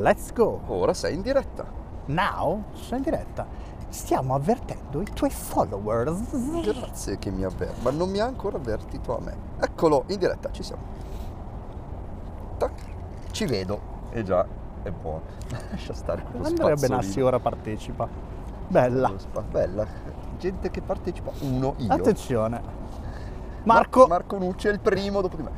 Let's go. Ora sei in diretta. Now, sono in diretta. Stiamo avvertendo i tuoi followers. Grazie che mi avverti, ma non mi ha ancora avvertito a me. Eccolo, in diretta, ci siamo. Tac, ci vedo. E già, è buono. Lascia stare quello Andrea. Benassi ora partecipa. Bella. Spa- Bella. Gente che partecipa. Uno, io. Attenzione. Ma- Marco. Marco Nucci è il primo dopo di me.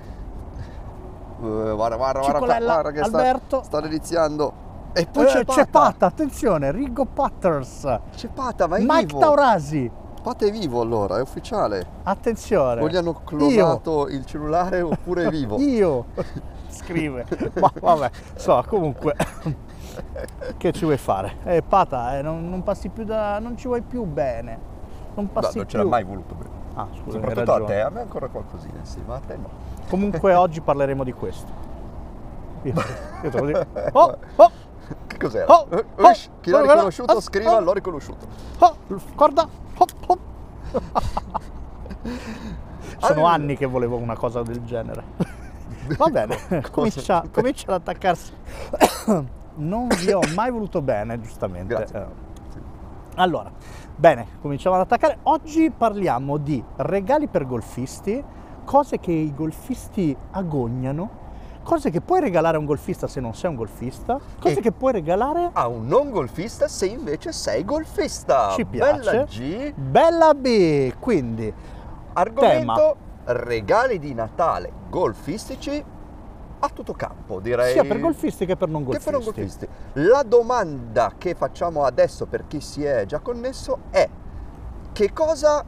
Eh, guarda, guarda, guarda, guarda che sta- Alberto. sta, iniziando. E poi Eh, c'è, c'è Pata. Pata, attenzione, Rigo Patters. C'è Pata, vai Mike vivo. Taurasi. Pata è vivo allora, è ufficiale. Attenzione. O gli hanno clonato il cellulare oppure è vivo. Io. Scrive. Ma vabbè, so, comunque. che ci vuoi fare? Eh, Pata, eh, non, non passi più da. non ci vuoi più bene. Non No, passi non ce più. l'ha mai voluto bene. Ah, scusa, Soprattutto a te, a me ancora qualcosina, sì, ma a te no. Comunque oggi parleremo di questo. Io, io te lo dico. Oh, oh, Che cos'era? Oh, Eh, oh, ush, chi l'ha oh, riconosciuto oh, scriva oh. l'ho riconosciuto. oh, corda. Oh, oh. Sono Allora. anni che volevo una cosa del genere. Va bene, comincia, comincia ad attaccarsi. Non vi ho mai voluto bene, giustamente. Grazie. Eh, Allora, bene, cominciamo ad attaccare. Oggi parliamo di regali per golfisti, cose che i golfisti agognano, cose che puoi regalare a un golfista se non sei un golfista, cose E- che puoi regalare A un non golfista se invece sei golfista. Ci piace. Bella G. Bella B. Quindi, Argomento regali di Natale golfistici a tutto campo, direi. sia per golfisti che per non che golfisti. per non golfisti. La domanda che facciamo adesso per chi si è già connesso è che cosa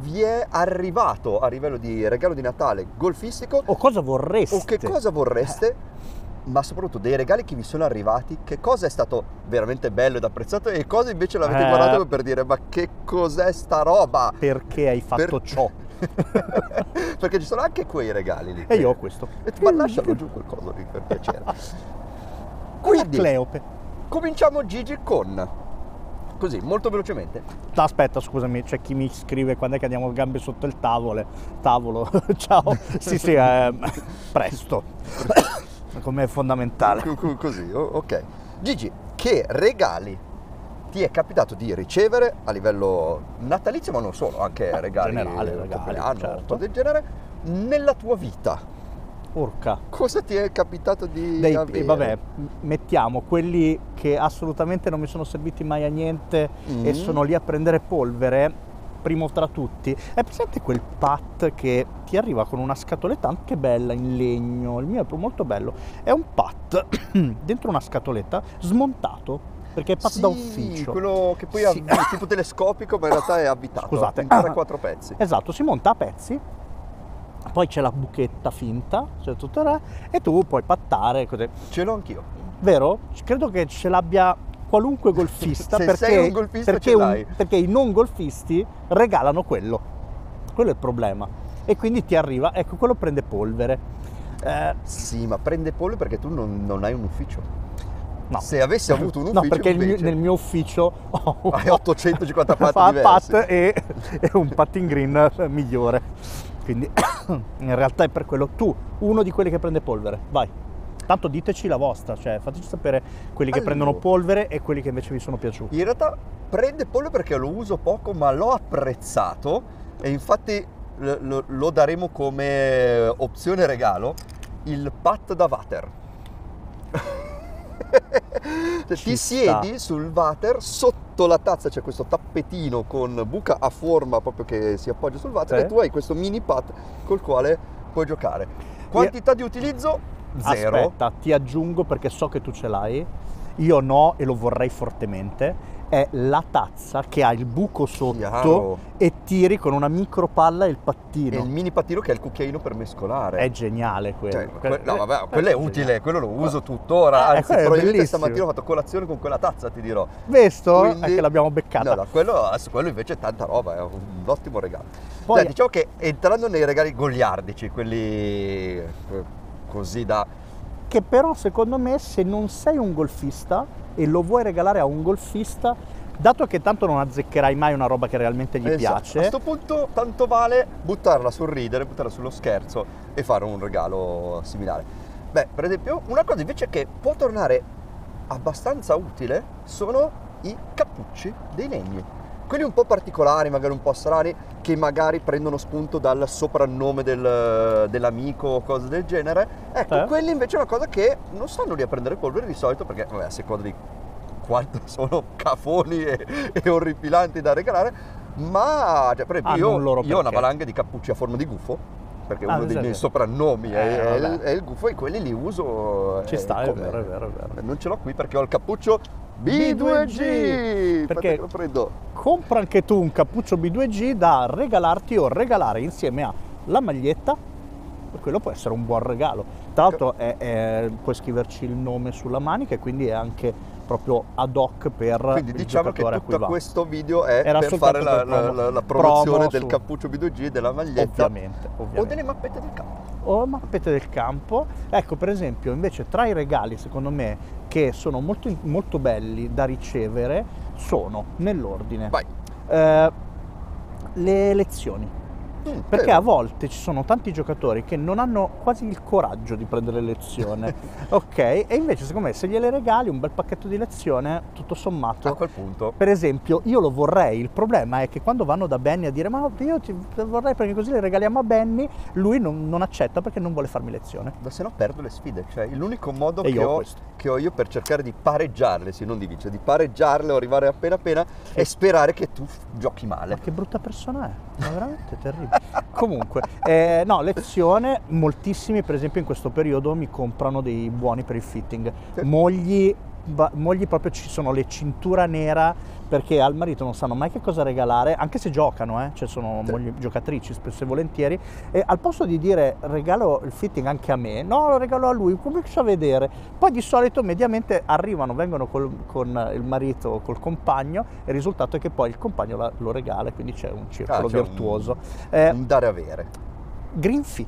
vi è arrivato a livello di regalo di Natale golfistico O cosa vorreste? o che cosa vorreste, ma soprattutto dei regali che vi sono arrivati, che cosa è stato veramente bello ed apprezzato e cosa invece l'avete Eh. guardato per dire ma che cos'è sta roba? Perché hai fatto Per- ciò? Perché ci sono anche quei regali lì. E io ho questo. E ma lascialo giù quel coso lì per piacere. Quindi, Quindi, Cleope. cominciamo Gigi con... Così, molto velocemente. No, aspetta, scusami, c'è chi mi scrive quando è che andiamo gambe sotto il tavolo. Tavolo, ciao. sì, sì, ehm, presto. Come è fondamentale. Co- co- Così, ok. Gigi, che regali ti è capitato di ricevere a livello natalizio, ma non solo, anche in regali, generale, regali, compleanno, certo. del genere, nella tua vita? Urca. Cosa ti è capitato di Dei, avere? e vabbè, mettiamo quelli che assolutamente non mi sono serviti mai a niente e Mm. sono lì a prendere polvere, primo tra tutti. È presente quel pat che ti arriva con una scatoletta anche bella in legno, il mio è molto bello. È un pat dentro una scatoletta smontato, perché è pat Sì, da ufficio. quello che poi Sì. è tipo telescopico, ma in realtà è abitato Scusate. in 3-4 pezzi. Esatto, si monta a pezzi, poi c'è la buchetta finta, c'è tutto re, e tu puoi pattare così. Ce l'ho anch'io. Vero? Credo che ce l'abbia qualunque golfista Se perché, sei un golfista perché, l'hai. perché i non golfisti regalano quello. Quello è il problema. E quindi ti arriva, ecco, quello prende polvere. Eh, Sì, ma prende pollo perché tu non, non hai un ufficio. no. Se avessi avuto un No, ufficio perché il mio- invece, nel mio ufficio ho, hai 850 pat pat e, e un patting green migliore. Quindi in realtà è per quello. Tu, uno di quelli che prende polvere, vai. Tanto diteci la vostra, cioè fateci sapere quelli che Allora. prendono polvere e quelli che invece vi sono piaciuti. In realtà prende pollo perché lo uso poco, ma l'ho apprezzato e infatti lo, lo- lo daremo come opzione regalo il pat da water. Cioè, Ci ti sta. siedi sul water, sotto la tazza c'è questo tappetino con buca a forma proprio che si appoggia sul water Sì. e tu hai questo mini pat col quale puoi giocare. Quantità di utilizzo? Zero. Aspetta, ti aggiungo perché so che tu ce l'hai. Io no e lo vorrei fortemente. È la tazza che ha il buco sotto Chiaro. e tiri con una micro palla il E pattino. il mini pattino che è il cucchiaino per mescolare. È geniale quello. Cioè, Que- no, vabbè, eh, quello è geniale. utile, quello lo uso tuttora. Eh, Anzi, è probabilmente stamattina ho fatto colazione con quella tazza, ti dirò. Visto? Quindi- È che l'abbiamo beccata. No, no, quello, quello invece è tanta roba, è un ottimo regalo. Poi- Dai, diciamo che entrando nei regali goliardici, quelli eh, così da... Che però secondo me se non sei un golfista e lo vuoi regalare a un golfista, dato che tanto non azzeccherai mai una roba che realmente gli Esatto. A piace, questo punto tanto vale buttarla sul ridere, buttarla sullo scherzo e fare un regalo similare. Beh, per esempio, una cosa invece che può tornare abbastanza utile sono i cappucci dei legni. Quelli un po' particolari, magari un po' strani, che magari prendono spunto dal soprannome del- dell'amico o cose del genere. Ecco, Eh. quelli invece è una cosa che non stanno lì a prendere polvere di solito perché, vabbè, a seconda di quanto sono cafoni e, e orripilanti da regalare, ma cioè, per esempio Hanno io, io ho una valanga di cappucci a forma di gufo, perché Ah, uno dei miei soprannomi è, Eh, è il, è il gufo e quelli li uso. Ci eh, sta, è vero, è vero, è vero. Non ce l'ho qui perché ho il cappuccio B2G, B2G. Aspetta perché- lo prendo. Compra anche tu un cappuccio B2G da regalarti o regalare insieme alla maglietta, e quello può essere un buon regalo. Tra l'altro è- è- puoi scriverci il nome sulla manica e quindi è anche proprio ad hoc per Quindi diciamo che tutto questo video è Era per fare la, per la- la promozione promo del su- cappuccio B2G e della maglietta Ovviamente, o ovviamente. delle mappette del campo. o mappette del campo. Ecco, per esempio, invece tra i regali, secondo me, che sono molto, molto belli da ricevere, sono nell'ordine eh, le lezioni. Mm, Perché vero. a volte ci sono tanti giocatori che non hanno quasi il coraggio di prendere lezione, ok? E invece secondo me se gliele regali un bel pacchetto di lezione, tutto sommato, a quel punto per esempio, io lo vorrei, il problema è che quando vanno da Benny a dire ma io ti vorrei perché così le regaliamo a Benny, lui non, non accetta perché non vuole farmi lezione. Ma se no perdo le sfide, cioè l'unico modo che ho ho, che ho io per cercare di pareggiarle, sì non di vincere, di pareggiarle o arrivare appena appena è sperare che tu giochi male. Ma che brutta persona è, ma veramente terribile. Comunque, eh, no, lezione, moltissimi per esempio in questo periodo mi comprano dei buoni per il fitting. Mogli, va- mogli proprio ci sono le cintura nera perché al marito non sanno mai che cosa regalare, anche se giocano, eh, cioè sono Sì. mogli giocatrici spesso e volentieri, e al posto di dire regalo il fitting anche a me, no, lo regalo a lui, come a vedere? Poi di solito mediamente arrivano, vengono col- con il marito o col compagno e il risultato è che poi il compagno la- lo regala, quindi c'è un circolo Ah, un- virtuoso. Eh, Un dare avere. green fee.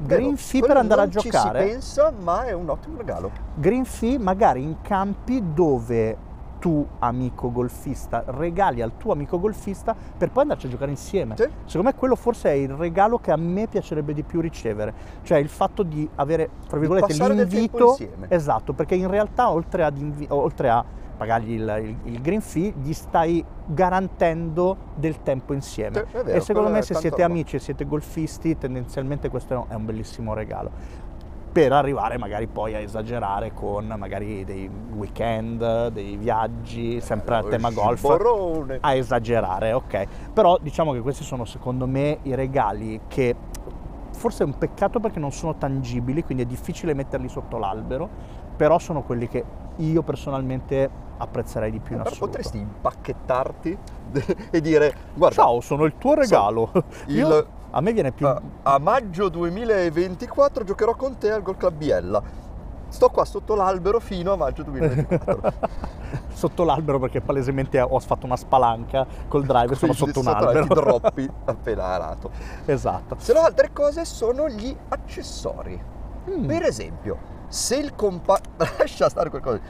Vero, Green fee quello per andare a non giocare. Ci si pensa, ma è un ottimo regalo. Green fee magari in campi dove tu, amico golfista, regali al tuo amico golfista per poi andarci a giocare insieme. Sì. Secondo me quello forse è il regalo che a me piacerebbe di più ricevere, cioè il fatto di avere, tra virgolette, passare del tempo l'invito. insieme. Esatto, perché in realtà oltre, ad invi- oltre a pagargli il, il- il green fee, gli stai garantendo del tempo insieme. Vero, e secondo me se siete roba. amici e siete golfisti, tendenzialmente questo è un bellissimo regalo per arrivare magari poi a esagerare con magari dei weekend, dei viaggi, sempre a tema golf, Borrone. a esagerare, ok. Però diciamo che questi sono secondo me i regali che forse è un peccato perché non sono tangibili, quindi è difficile metterli sotto l'albero, però sono quelli che io personalmente apprezzerei di più in Però assoluto. potresti impacchettarti e dire, guarda, Ciao, sono il tuo regalo. il- Io- a me viene più... a, a maggio 2024 giocherò con te al Gol Club Biella. Sto qua sotto l'albero fino a maggio 2024. sotto l'albero perché palesemente ho fatto una spalanca col driver, sono sotto un albero. Ti droppi appena arato. esatto. Se no altre cose sono gli accessori. Mm. Per esempio, se il compagno... Lascia stare qualcosa.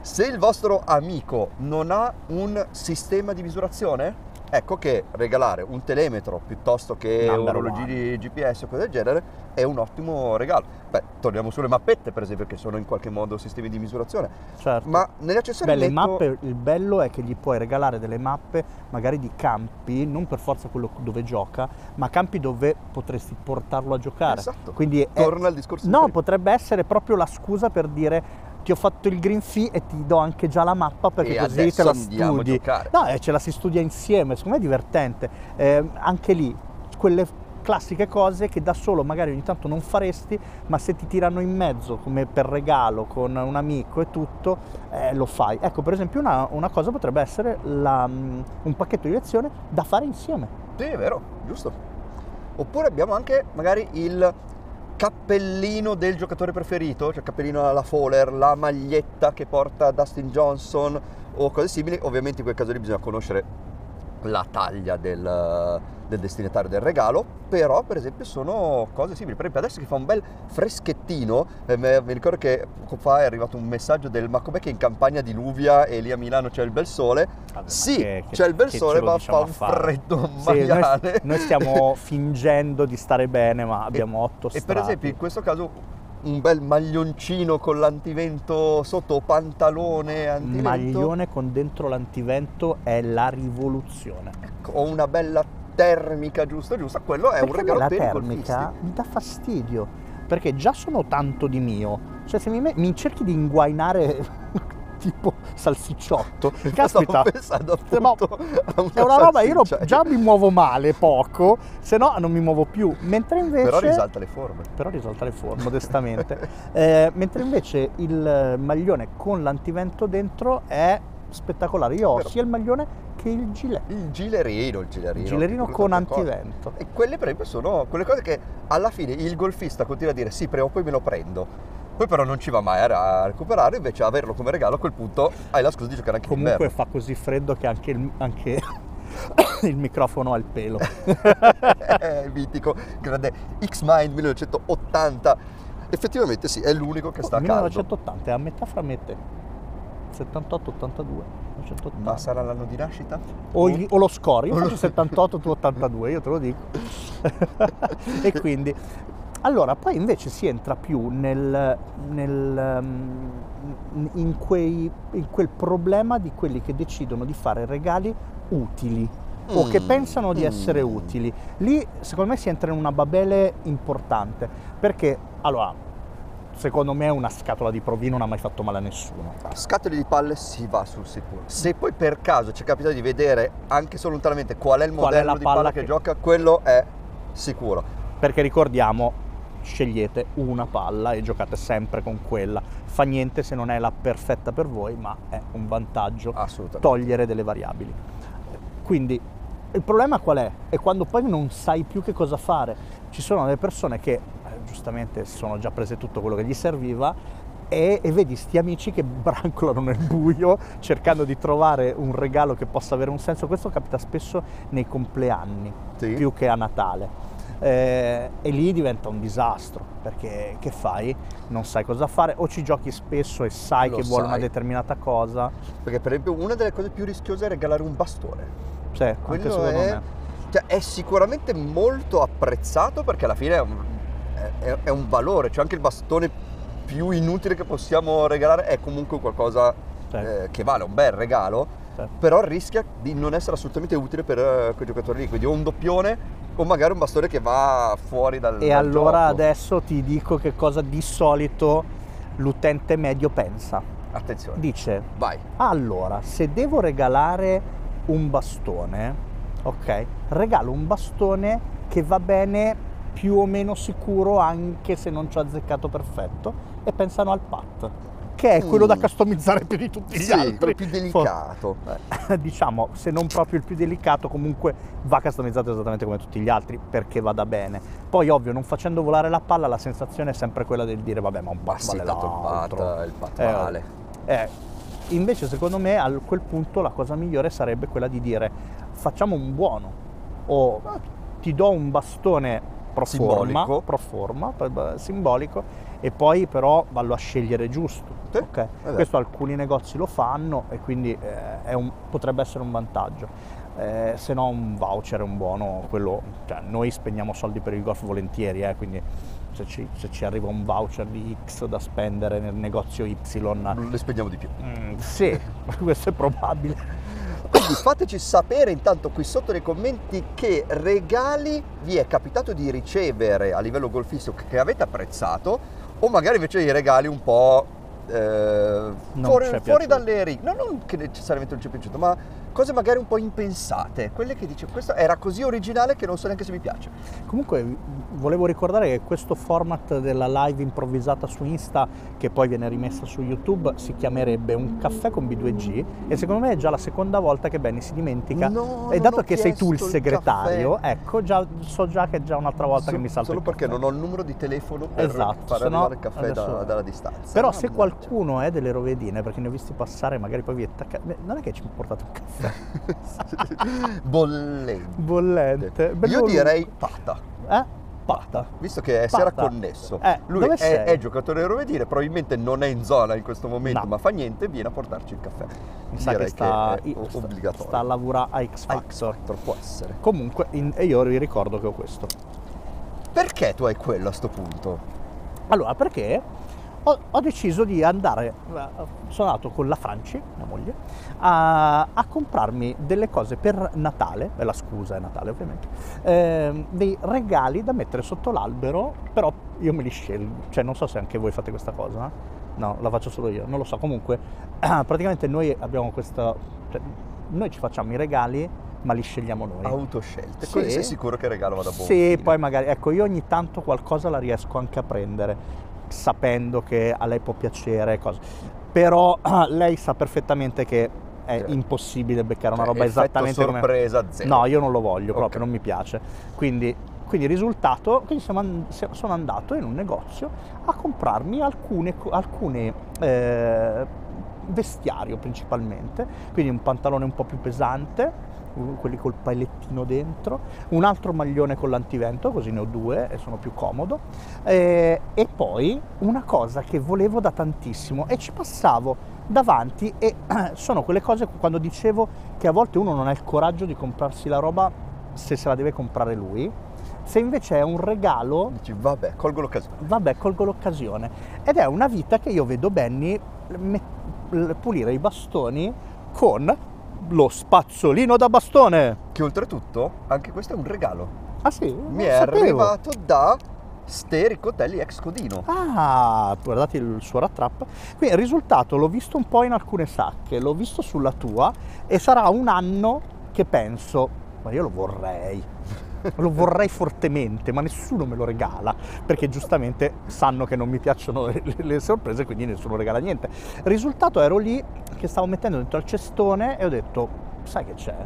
Se il vostro amico non ha un sistema di misurazione, ecco che regalare un telemetro piuttosto che orologi di GPS o cose del genere è un ottimo regalo. Beh, torniamo sulle mappette, per esempio, che sono in qualche modo sistemi di misurazione. Certo. Ma negli accessori Beh, le metto- mappe, il bello è che gli puoi regalare delle mappe magari di campi, non per forza quello dove gioca, ma campi dove potresti portarlo a giocare. Esatto. Quindi è- Torna al discorso di No, prima. potrebbe essere proprio la scusa per dire ti ho fatto il green fee e ti do anche già la mappa perché E così te la studi. No, eh, ce la si studia insieme, secondo me è divertente. Eh, anche lì, quelle classiche cose che da solo magari ogni tanto non faresti, ma se ti tirano in mezzo come per regalo con un amico e tutto, eh, lo fai. Ecco, per esempio una, una cosa potrebbe essere la, mm, un pacchetto di lezione da fare insieme. Sì, è vero, giusto. Oppure abbiamo anche magari il cappellino del giocatore preferito, cioè cappellino alla Fowler, la maglietta che porta Dustin Johnson o cose simili. Ovviamente in quel caso lì bisogna conoscere la taglia del, del destinatario del regalo, però per esempio sono cose simili. Per esempio adesso che fa un bel freschettino, eh, mi ricordo che poco fa è arrivato un messaggio del ma com'è che in campagna diluvia e lì a Milano c'è il bel sole? Vabbè, sì, che- c'è il bel sole ma diciamo fa un freddo Sì, noi, maiale. noi stiamo fingendo di stare bene, ma abbiamo otto E strati. per esempio in questo caso un bel maglioncino con l'antivento sotto pantalone antivento. Maglione con dentro l'antivento è la rivoluzione. Ecco, o una bella termica giusta giusta, quello è Perché un regalo la per i termica mi dà fastidio, perché già sono tanto di mio. Cioè se mi, me- mi cerchi di inguainare tipo salsicciotto, caspita, Stavo pensando se no, appunto a una è una roba, io già mi muovo male poco, se no non mi muovo più. Mentre invece... Però risalta le forme. però risalta le forme modestamente. Eh, mentre invece il maglione con l'antivento dentro è spettacolare. Io ho Vero. sia il maglione che il gilet. Il gilerino, il gilerino. Il gilerino con quelle cose. antivento. E quelle per esempio sono quelle cose che alla fine il golfista continua a dire sì, prima o poi me lo prendo. Poi però non ci va mai a recuperare, invece averlo come regalo a quel punto hai la scusa di giocare anche Comunque d'inverno. fa così freddo che anche il, anche il microfono ha il pelo. è mitico, grande X-Mind 1980. Effettivamente sì, è l'unico che sta a caldo. 1980 è a metà fra me e te. 78, 82, 1980. Ma sarà l'anno di nascita? O, il- o lo score, io O lo- faccio 78, tu 82, io te lo dico. e quindi, allora, poi invece si entra più nel, nel, um, in, quei- in quel problema di quelli che decidono di fare regali utili o che Mm, pensano di mm. essere utili. Lì, secondo me, si entra in una babele importante, perché, allora, secondo me una scatola di provino non ha mai fatto male a nessuno. A scatole di palle si va sul sicuro. Se poi per caso ci capita di vedere anche solo lontanamente qual è il Qual è modello la di palla palla che... che- gioca, quello è sicuro. perché ricordiamo scegliete una palla e giocate sempre con quella fa niente se non è la perfetta per voi ma è un vantaggio togliere delle variabili quindi il problema qual è? È quando poi non sai più che cosa fare ci sono delle persone che eh, giustamente si sono già prese tutto quello che gli serviva e, e vedi sti amici che brancolano nel buio cercando di trovare un regalo che possa avere un senso questo capita spesso nei compleanni Sì. più che a Natale. Eh, e lì diventa un disastro perché che fai? Non sai cosa fare o ci giochi spesso e sai Lo che vuole una sai. determinata cosa. Perché per esempio una delle cose più rischiose è regalare un bastone. Anche Quello secondo è, me. cioè, è sicuramente molto apprezzato perché alla fine è un, è- è un valore, cioè anche il bastone più inutile che possiamo regalare è comunque qualcosa Cioè, eh, che vale, un bel regalo, cioè, però rischia di non essere assolutamente utile per eh, quei giocatori lì, quindi o un doppione o magari un bastone che va fuori dal E dal allora gioco. adesso ti dico che cosa di solito l'utente medio pensa. Attenzione, Dice, vai. allora, se devo regalare un bastone, ok, regalo un bastone che va bene più o meno sicuro anche se non ci ho azzeccato perfetto e pensano al pat, che è quello da Mm. customizzare più di tutti gli Sì, altri. quello più delicato. Eh, diciamo, se non proprio il più delicato, comunque va customizzato esattamente come tutti gli altri perché vada bene. Poi, ovvio, non facendo volare la palla, la sensazione è sempre quella del dire, vabbè, ma un pat sì, vale il l'altro. il pat Eh, vale. eh, invece, secondo me, a quel punto la cosa migliore sarebbe quella di dire, facciamo un buono o ti do un bastone pro forma, Simbolico. pro forma, simbolico, e poi però vallo a scegliere giusto. Sì, ok? vero. Questo alcuni negozi lo fanno e quindi eh, è un- potrebbe essere un vantaggio. Eh, se no un voucher è un buono, quello, cioè, noi spendiamo soldi per il golf volentieri, eh, quindi se ci, se ci arriva un voucher di X da spendere nel negozio Y, Non le spendiamo di più. mm, sì, questo è probabile. Quindi fateci sapere intanto qui sotto nei commenti che regali vi è capitato di ricevere a livello golfistico che avete apprezzato o magari invece i regali un po' eh, fuori, fuori dalle righe, no, non che necessariamente non ci è piaciuto, ma cose magari un po' impensate, quelle che dice questo era così originale che non so neanche se mi piace. Comunque volevo ricordare che questo format della live improvvisata su Insta, che poi viene rimessa su YouTube, si chiamerebbe Un caffè con B2G e secondo me è già la seconda volta che Benny si dimentica. No, e dato che sei tu il il segretario, caffè. ecco, già, so già che è già un'altra volta che Solo- mi salta Solo il perché non ho il numero di telefono per Esatto, no arrivare il caffè da- dalla distanza. Però No, se qualcuno è delle rovedine, perché ne ho visti passare, magari poi vi attacca... Non è che ci portate un caffè Bollente. bollente. bello Io direi pata. Eh? Pata. Visto che si era connesso, Eh, lui dove è, sei? è giocatore rovedire, probabilmente non è in zona in questo momento, No. ma fa niente, viene a portarci il caffè. Mi sa che sta, o- sta- obbligatorio. sta a lavorare a X Factor. X-Factor, può essere. Comunque, in- e io vi ricordo che ho questo. Perché tu hai quello a sto punto? Allora, perché ho, ho deciso di andare, eh, sono andato con la Franci, mia moglie, a, a comprarmi delle cose per Natale, la scusa è Natale ovviamente, eh, dei regali da mettere sotto l'albero, però io me li scelgo, cioè non so se anche voi fate questa cosa, no, la faccio solo io, non lo so, comunque praticamente noi abbiamo questa, cioè, noi ci facciamo i regali ma li scegliamo noi. Autoscelte, Sì. così sei sicuro che il regalo vada buono. Sì, poi magari, ecco, io ogni tanto qualcosa la riesco anche a prendere, sapendo che a lei può piacere, cose. Però lei sa perfettamente che è impossibile beccare una Cioè, roba esattamente come... sorpresa zero. No, io non lo voglio proprio, Ok. non mi piace. Quindi, quindi risultato, quindi an- sono andato in un negozio a comprarmi alcune, alcune eh, vestiario principalmente, quindi un pantalone un po' più pesante, quelli col palettino dentro, un altro maglione con l'antivento, così ne ho due e sono più comodo, eh, e poi una cosa che volevo da tantissimo e ci passavo davanti e sono quelle cose quando dicevo che a volte uno non ha il coraggio di comprarsi la roba se se la deve comprare lui, se invece è un regalo Dici, vabbè, colgo l'occasione. vabbè, colgo l'occasione. Ed è una vita che io vedo Benny pulire i bastoni con lo spazzolino da bastone. Che oltretutto, anche questo è un regalo. Ah sì? Mi è sapevo. arrivato da Ste Ricotelli ex Codino. Ah, guardate il suo rattrap. Quindi il risultato l'ho visto un po' in alcune sacche, l'ho visto sulla tua e sarà un anno che penso, ma io lo vorrei. Lo vorrei fortemente, ma nessuno me lo regala, perché giustamente sanno che non mi piacciono le, le sorprese, quindi nessuno regala niente. Risultato ero lì che stavo mettendo dentro al cestone e ho detto, sai che c'è?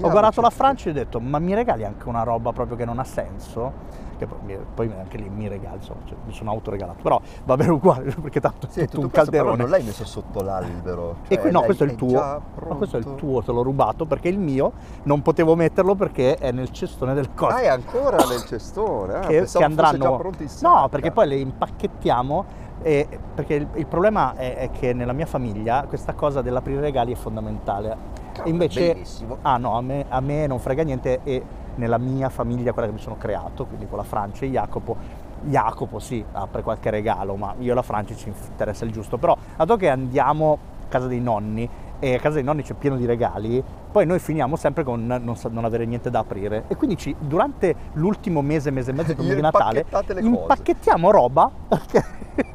Ho guardato la Francia e ho detto, ma mi regali anche una roba proprio che non ha senso? Che poi, poi anche lì mi regali, insomma, cioè, mi sono autoregalato, però va bene uguale, perché tanto è Sì, tutto tutto un calderone. non l'hai messo sotto l'albero. E cioè, qui no, questo è il tuo. Ma questo è il tuo, te l'ho rubato perché il mio non potevo metterlo perché è nel cestone delle cose. Ah, è ancora nel cestone. Ah, che, che andranno. no, perché poi le impacchettiamo. e- perché il, il problema è, è che nella mia famiglia questa cosa dell'aprire regali è fondamentale. Cavolo, invece- Bellissimo. Ah no, a me, a me non frega niente e nella mia famiglia, quella che mi sono creato, quindi con la Francia e Jacopo, Jacopo sì, apre qualche regalo, ma io e la Francia ci interessa il giusto. Però, dato che andiamo a casa dei nonni e a casa dei nonni c'è pieno di regali, poi noi finiamo sempre con non, non avere niente da aprire. E quindi ci- durante l'ultimo mese, mese e mezzo prima di Natale, cose. impacchettiamo roba che,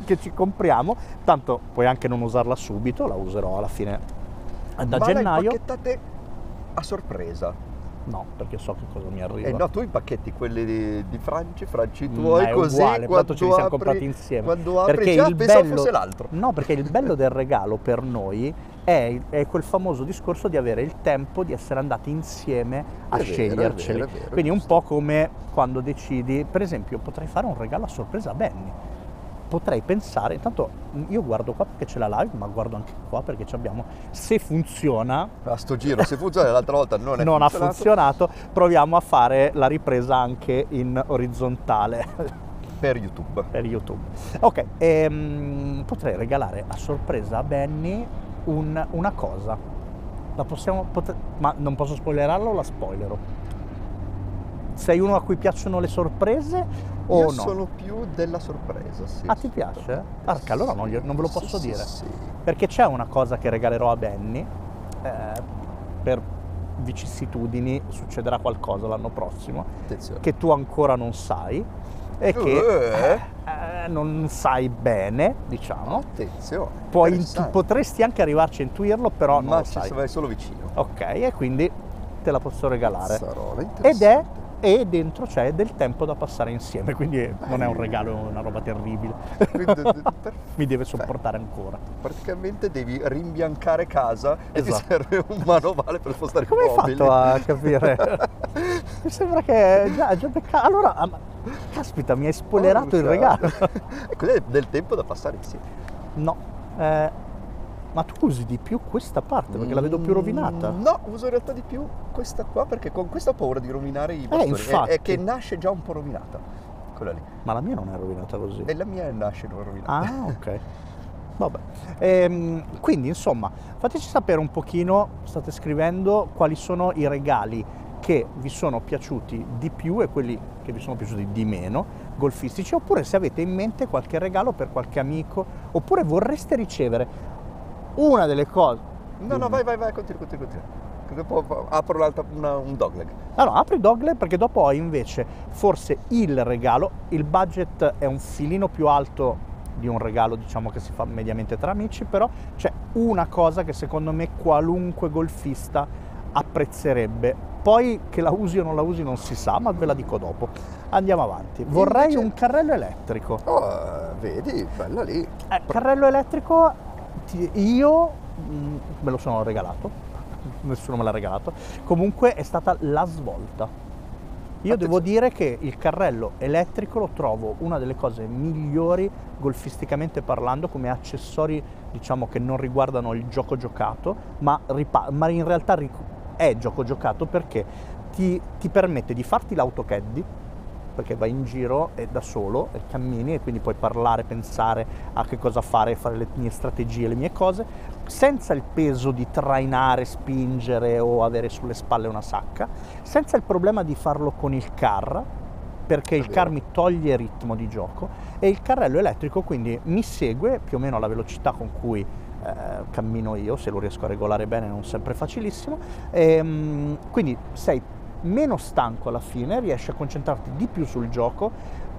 che ci compriamo, tanto puoi anche non usarla subito, la userò alla fine da Ma la gennaio. impacchettate a sorpresa. No, perché so che cosa mi arriva. Eh no, tu impacchetti quelli di, di Franci, Franci Ma tuoi, è così uguale, quando ce li siamo apri- comprati insieme. Quando apri, Perché già il pensavo bello- fosse l'altro. No, perché il bello del regalo per noi è, è quel famoso discorso di avere il tempo di essere andati insieme a È vero, sceglierceli. vero, è vero, Quindi un po' come quando decidi, per esempio, potrei fare un regalo a sorpresa a Benny. Potrei pensare, intanto io guardo qua perché c'è la live, ma guardo anche qua perché ci abbiamo. Se funziona, A sto giro, se funziona, l'altra volta non è non ha funzionato, funzionato, proviamo a fare la ripresa anche in orizzontale. per YouTube. per YouTube. Ok, ehm, potrei regalare a sorpresa a Benny un- una cosa. La possiamo, potre- ma non posso spoilerarla o la spoilerò? Sei uno a cui piacciono le sorprese o Io no? sono più della sorpresa, sì. Ah, ti piace? Arca, allora non, non ve lo Sì, posso sì, dire. sì. Perché c'è una cosa che regalerò a Benny, eh, per vicissitudini succederà qualcosa l'anno prossimo, Attenzione. che tu ancora non sai e che Eh? eh, non sai bene, diciamo. Attenzione. Poi potresti anche arrivarci a intuirlo, però non Ma lo ci sai. vai solo vicino. Ok, e quindi te la posso regalare. Zazzarola, Ed è, e dentro c'è del tempo da passare insieme, quindi non è un regalo, è una roba terribile. Mi deve sopportare ancora. Praticamente devi rimbiancare casa e Esatto. ti serve un manovale per spostare Come i hai mobili. fatto a capire? mi sembra che è già, già becca- Allora, ah, caspita, mi hai spoilerato il Porca. regalo. e cos'è del tempo da passare insieme? no, eh, ma tu usi di più questa parte perché la vedo più rovinata. Mm, No, uso in realtà di più questa qua perché con questa ho paura di rovinare i bastoni. Eh, infatti. È, è che nasce già un po' rovinata. Quella lì. Ma la mia non è rovinata così. E la mia nasce non rovinata. Ah, ok. Vabbè. Ehm, quindi, insomma, fateci sapere un pochino, state scrivendo, quali sono i regali che vi sono piaciuti di più e quelli che vi sono piaciuti di meno golfistici, oppure se avete in mente qualche regalo per qualche amico, oppure vorreste ricevere una delle cose. No, no, vai, vai, vai, continua, continua, continua. Dopo apro l'altra, una, un dogleg. Allora, apri dogleg perché dopo ho invece forse il regalo, il budget è un filino più alto di un regalo diciamo che si fa mediamente tra amici, però c'è una cosa che secondo me qualunque golfista apprezzerebbe. Poi che la usi o non la usi non si sa, ma ve la dico dopo. Andiamo avanti. Vorrei Invece... un carrello elettrico. Oh, vedi, bella lì. Eh, carrello elettrico, io mm, me lo sono regalato, nessuno me l'ha regalato. Comunque è stata la svolta io devo dire che il carrello elettrico lo trovo una delle cose migliori golfisticamente parlando come accessori diciamo che non riguardano il gioco giocato ma, ripa- ma in realtà è gioco giocato perché ti, ti permette di farti l'autocaddy perché vai in giro e da solo e cammini e quindi puoi parlare, pensare a che cosa fare, fare le mie strategie, le mie cose, senza il peso di trainare, spingere o avere sulle spalle una sacca, senza il problema di farlo con il car, perché il car mi toglie ritmo di gioco e il carrello elettrico quindi mi segue più o meno alla velocità con cui eh, cammino io, se lo riesco a regolare bene non sempre facilissimo, e, ehm, quindi sei meno stanco alla fine, riesci a concentrarti di più sul gioco,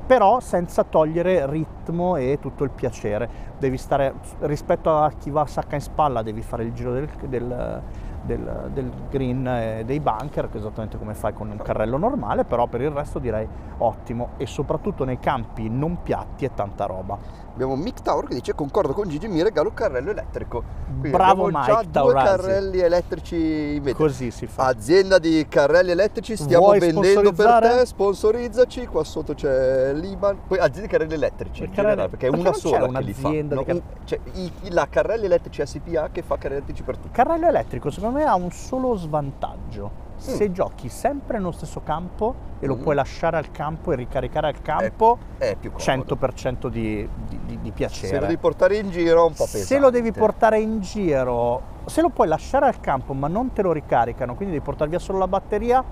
però senza togliere ritmo e tutto il piacere. Devi stare, rispetto a chi va a sacca in spalla, devi fare il giro del, del del, del, green e dei bunker, esattamente come fai con un carrello normale, però per il resto direi ottimo e soprattutto nei campi non piatti è tanta roba. Abbiamo Mick Tower che dice concordo con Gigi, mi regalo un carrello elettrico. Quindi Bravo Mike già due carrelli elettrici in vendita. Così si fa. Azienda di carrelli elettrici, stiamo Vuoi vendendo per te, sponsorizzaci, qua sotto c'è l'Iban. Poi azienda di carrelli elettrici in generale, perché è perché una sola che li fa. No, car- cioè, i, la carrelli elettrici SPA che fa carrelli elettrici per tutti. Carrello elettrico secondo me ha un solo svantaggio Mm. se giochi sempre nello stesso campo e lo mm. puoi lasciare al campo e ricaricare al campo, è, è più 100% di, di, di, piacere. Se lo devi portare in giro un po' pesante. Se lo devi portare in giro, se lo puoi lasciare al campo ma non te lo ricaricano, quindi devi portare via solo la batteria,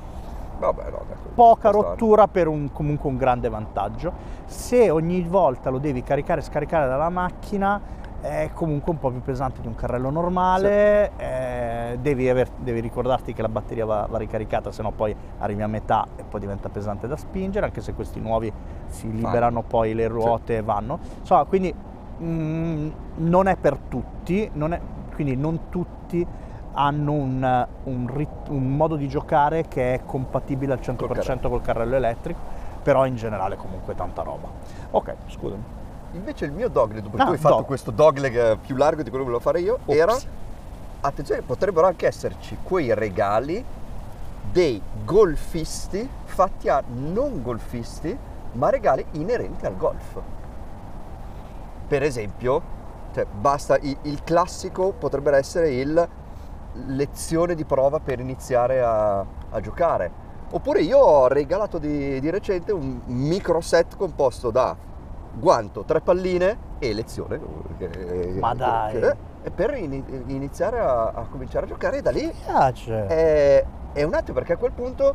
Vabbè, no, poca rottura per un, comunque un grande vantaggio. Se ogni volta lo devi caricare e scaricare dalla macchina, è comunque un po' più pesante di un carrello normale, sì. eh, devi, aver, devi, ricordarti che la batteria va, va, ricaricata, se no poi arrivi a metà e poi diventa pesante da spingere, anche se questi nuovi si liberano poi le ruote e sì. vanno. Insomma, quindi mh, mm, non è per tutti, non è, quindi non tutti hanno un, un, rit- un, modo di giocare che è compatibile al 100% col carrello. col carrello elettrico, però in generale comunque tanta roba. Ok, scusami. Invece il mio dogleg, dopo ah, tu hai fatto dog. questo dogleg più largo di quello che volevo fare io, Ops. era, attenzione, potrebbero anche esserci quei regali dei golfisti fatti a non golfisti, ma regali inerenti al golf. Per esempio, cioè, basta, il, il classico potrebbe essere il lezione di prova per iniziare a, a giocare. Oppure io ho regalato di, di recente un micro set composto da guanto, tre palline e lezione. Ma dai! e per iniziare a, a, cominciare a giocare da lì... Mi piace! È, è un attimo perché a quel punto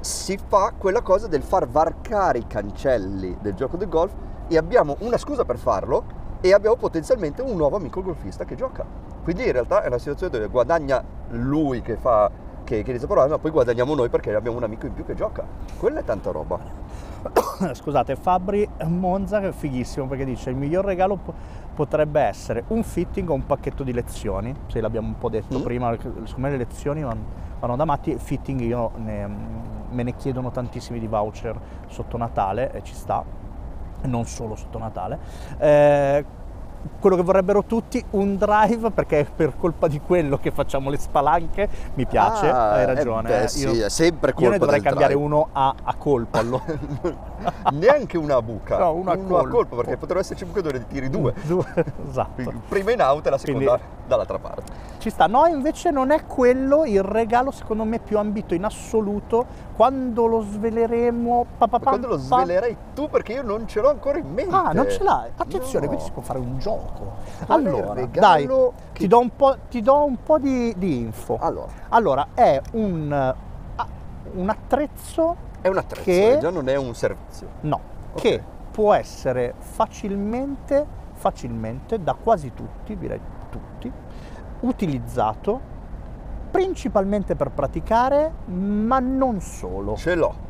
si fa quella cosa del far varcare i cancelli del gioco del golf e abbiamo una scusa per farlo e abbiamo potenzialmente un nuovo amico golfista che gioca. Quindi in realtà è una situazione dove guadagna lui che fa che, che inizia a provare, ma poi guadagniamo noi perché abbiamo un amico in più che gioca. Quella è tanta roba. Scusate, Fabri Monza che è fighissimo perché dice il miglior regalo potrebbe essere un fitting o un pacchetto di lezioni, se l'abbiamo un po' detto mm. prima, secondo me le lezioni vanno, vanno da matti, fitting io ne, me ne chiedono tantissimi di voucher sotto Natale e ci sta, non solo sotto Natale. Eh, quello che vorrebbero tutti, un drive, perché è per colpa di quello che facciamo le spalanche, mi piace, ah, hai ragione. Eh beh, sì, io, è sempre colpa Io ne dovrei cambiare drive. uno a, a colpo allora. Neanche una buca, no, uno, uno a, colpo. a colpo. perché potrebbero esserci buche dove ne tiri due. due esatto. prima in out e la seconda Quindi, dall'altra parte. Ci sta, no invece non è quello il regalo secondo me più ambito in assoluto quando lo sveleremo? Pa, pa, pa, quando lo svelerai tu perché io non ce l'ho ancora in mente. Ah non ce l'hai? Attenzione no. quindi si può fare un gioco. Allora dai che... ti do un po', ti do un po di, di, info. Allora. allora è un, uh, un attrezzo è un attrezzo che... già non è un servizio. No okay. che può essere facilmente, facilmente, da quasi tutti, direi tutti, utilizzato principalmente per praticare, ma non solo. Ce l'ho.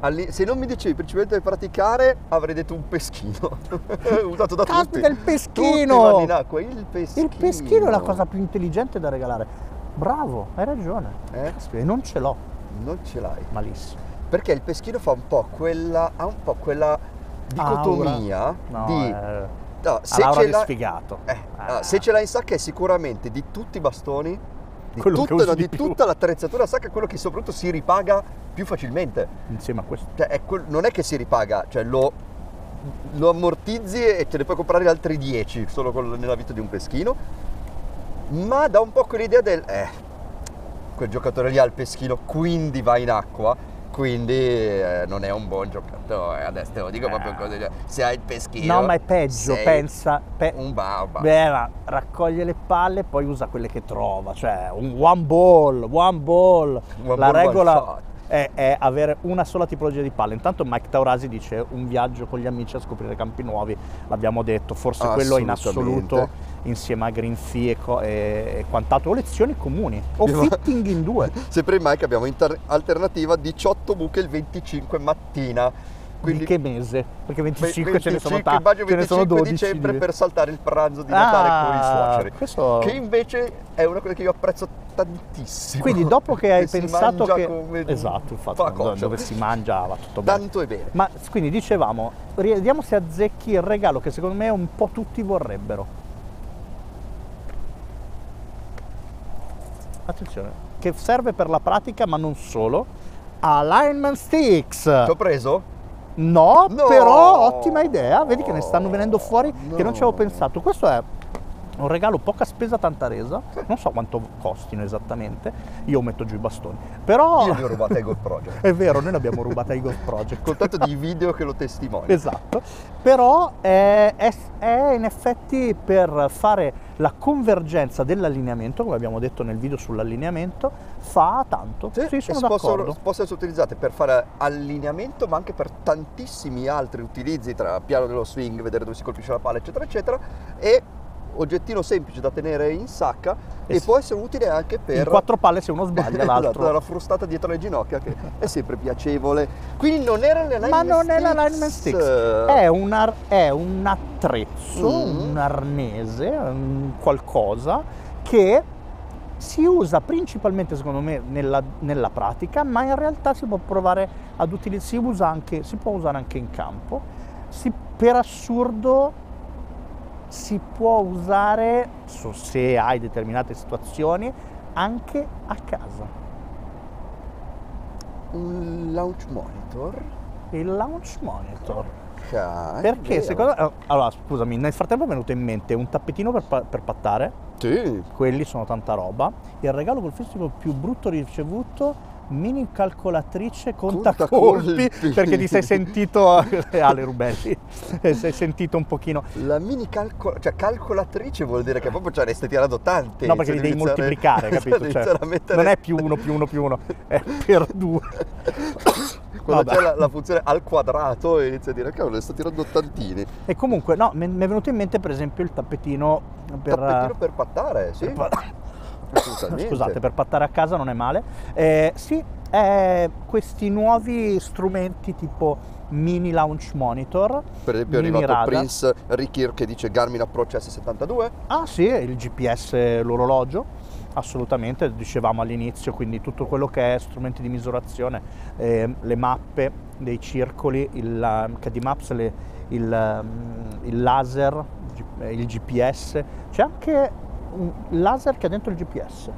Alli- se non mi dicevi principalmente per praticare, avrei detto un peschino. Usato da tutti. Il Tutti peschino! vanno in acqua, il peschino. Il peschino è la cosa più intelligente da regalare. Bravo, hai ragione. Eh? Caspita, e non ce l'ho. Non ce l'hai. Malissimo. Perché il peschino fa un po' quella. ha un po' quella dicotomia No, di. eh, no, ha se l'aura ce l'ha- sfigato. Eh, Ah. allora, se ce l'hai in sacca è sicuramente di tutti i bastoni, di, usi no, di tutta l'attrezzatura sacca, quello che soprattutto si ripaga più facilmente. Insieme a questo. Cioè, è quel- non è che si ripaga, cioè lo, lo ammortizzi e te ne puoi comprare altri 10 solo con- nella vita di un peschino, ma dà un po' quell'idea del, eh, quel giocatore lì ha il peschino, quindi va in acqua, quindi eh, non è un buon giocatore, adesso te lo dico proprio così, cioè, se hai il peschino... No, ma è peggio, pensa. pe- Un baba. Beh, raccoglie le palle e poi usa quelle che trova, cioè un one ball, one ball. One La ball, regola è, è avere una sola tipologia di palle. Intanto Mike Taurasi dice un viaggio con gli amici a scoprire campi nuovi, l'abbiamo detto, forse quello in assoluto insieme a Green Fee e, e- quant'altro, o lezioni comuni, o Abbiamo- fitting in due. Sempre in Mike abbiamo inter- alternativa 18 buche il 25 mattina. Di che mese? Perché 25, Ve- ce ne sono 25, tanti, immagino ce ne sono 25 12. dicembre di- per saltare il pranzo di Natale con i Ah, suoceri. questo- Che invece è una cosa che io apprezzo tantissimo. Quindi dopo che hai pensato che... come Esatto, infatti, fa dove, dove si mangia va tutto bene. Tanto è bene. Ma quindi dicevamo, vediamo se azzecchi il regalo che secondo me un po' tutti vorrebbero. Attenzione, che serve per la pratica ma non solo. Alignment Sticks! Ti ho preso? No, No! però ottima idea. Vedi che ne stanno venendo fuori che non ci avevo No. pensato. Questo è un regalo poca spesa, tanta resa. Non so quanto costino esattamente. Io metto giù i bastoni. Però Io li ho rubati ai Gold Project. è vero, noi l'abbiamo rubata ai Golf Project. Con tanto di video che lo testimoniano. Esatto, però è, è- è in effetti per fare la convergenza dell'allineamento, come abbiamo detto nel video sull'allineamento, fa tanto. Sì, e sono possono, d'accordo. possono essere utilizzate per fare allineamento, ma anche per tantissimi altri utilizzi, tra piano dello swing, vedere dove si colpisce la palla, eccetera, eccetera. E oggettino semplice da tenere in sacca e sì. può essere utile anche per In quattro palle se uno sbaglia l'altro. esatto, la frustata dietro le ginocchia che è sempre piacevole. Quindi non era l'alignment Ma non è sticks. l'alignment sticks, è un, ar- è un attrezzo, Mm. un arnese, un qualcosa che si usa principalmente secondo me nella, nella pratica, ma in realtà si può provare ad utilizzare, si, usa anche, si può usare anche in campo. Si- per assurdo si può usare, se hai determinate situazioni, anche a casa. un launch monitor. Il launch monitor. Ok, Perché secondo me... Allora, scusami, nel frattempo è venuto in mente un tappetino per, per pattare, Sì, quelli sono tanta roba. Il regalo col festival più brutto ricevuto, mini calcolatrice contacolpi, Contacolpi. perché ti sei sentito... Ale Rubelli, sei sentito un pochino... la mini calcol- cioè calcolatrice vuol dire che proprio ci resti tirando tanti. No, perché Cioè, li devi iniziare- moltiplicare, capito? Cioè, mettere- Non è più uno, più uno, più uno, è per due. Quando Vabbè. c'è la, la funzione al quadrato e inizia a dire cavolo, ne sto tirando tantini. E comunque, no, mi è venuto in mente per esempio il tappetino per... Tappetino per pattare, sì. per pa-. Scusate, per pattare a casa non è male. Eh, sì, eh, questi nuovi strumenti tipo mini launch monitor. Per esempio è arrivato radar. Prince Rikir che dice Garmin Approach S72. Ah sì, il GPS, l'orologio, assolutamente, dicevamo all'inizio, quindi tutto quello che è strumenti di misurazione, eh, le mappe dei circoli, il KD Maps, le- il, um, il laser, il GPS, c'è anche un laser che ha dentro il GPS.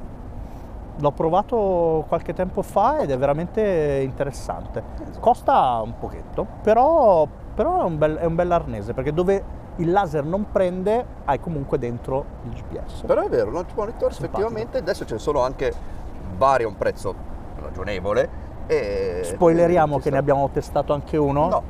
L'ho provato qualche tempo fa ed è veramente interessante. Costa un pochetto, però, però è, un bel, è un bel arnese perché dove il laser non prende hai comunque dentro il GPS. Però è vero, launch monitor Simpatico. effettivamente adesso ce ne sono anche vari a un prezzo ragionevole. E Spoileriamo che ne abbiamo testato anche uno. No.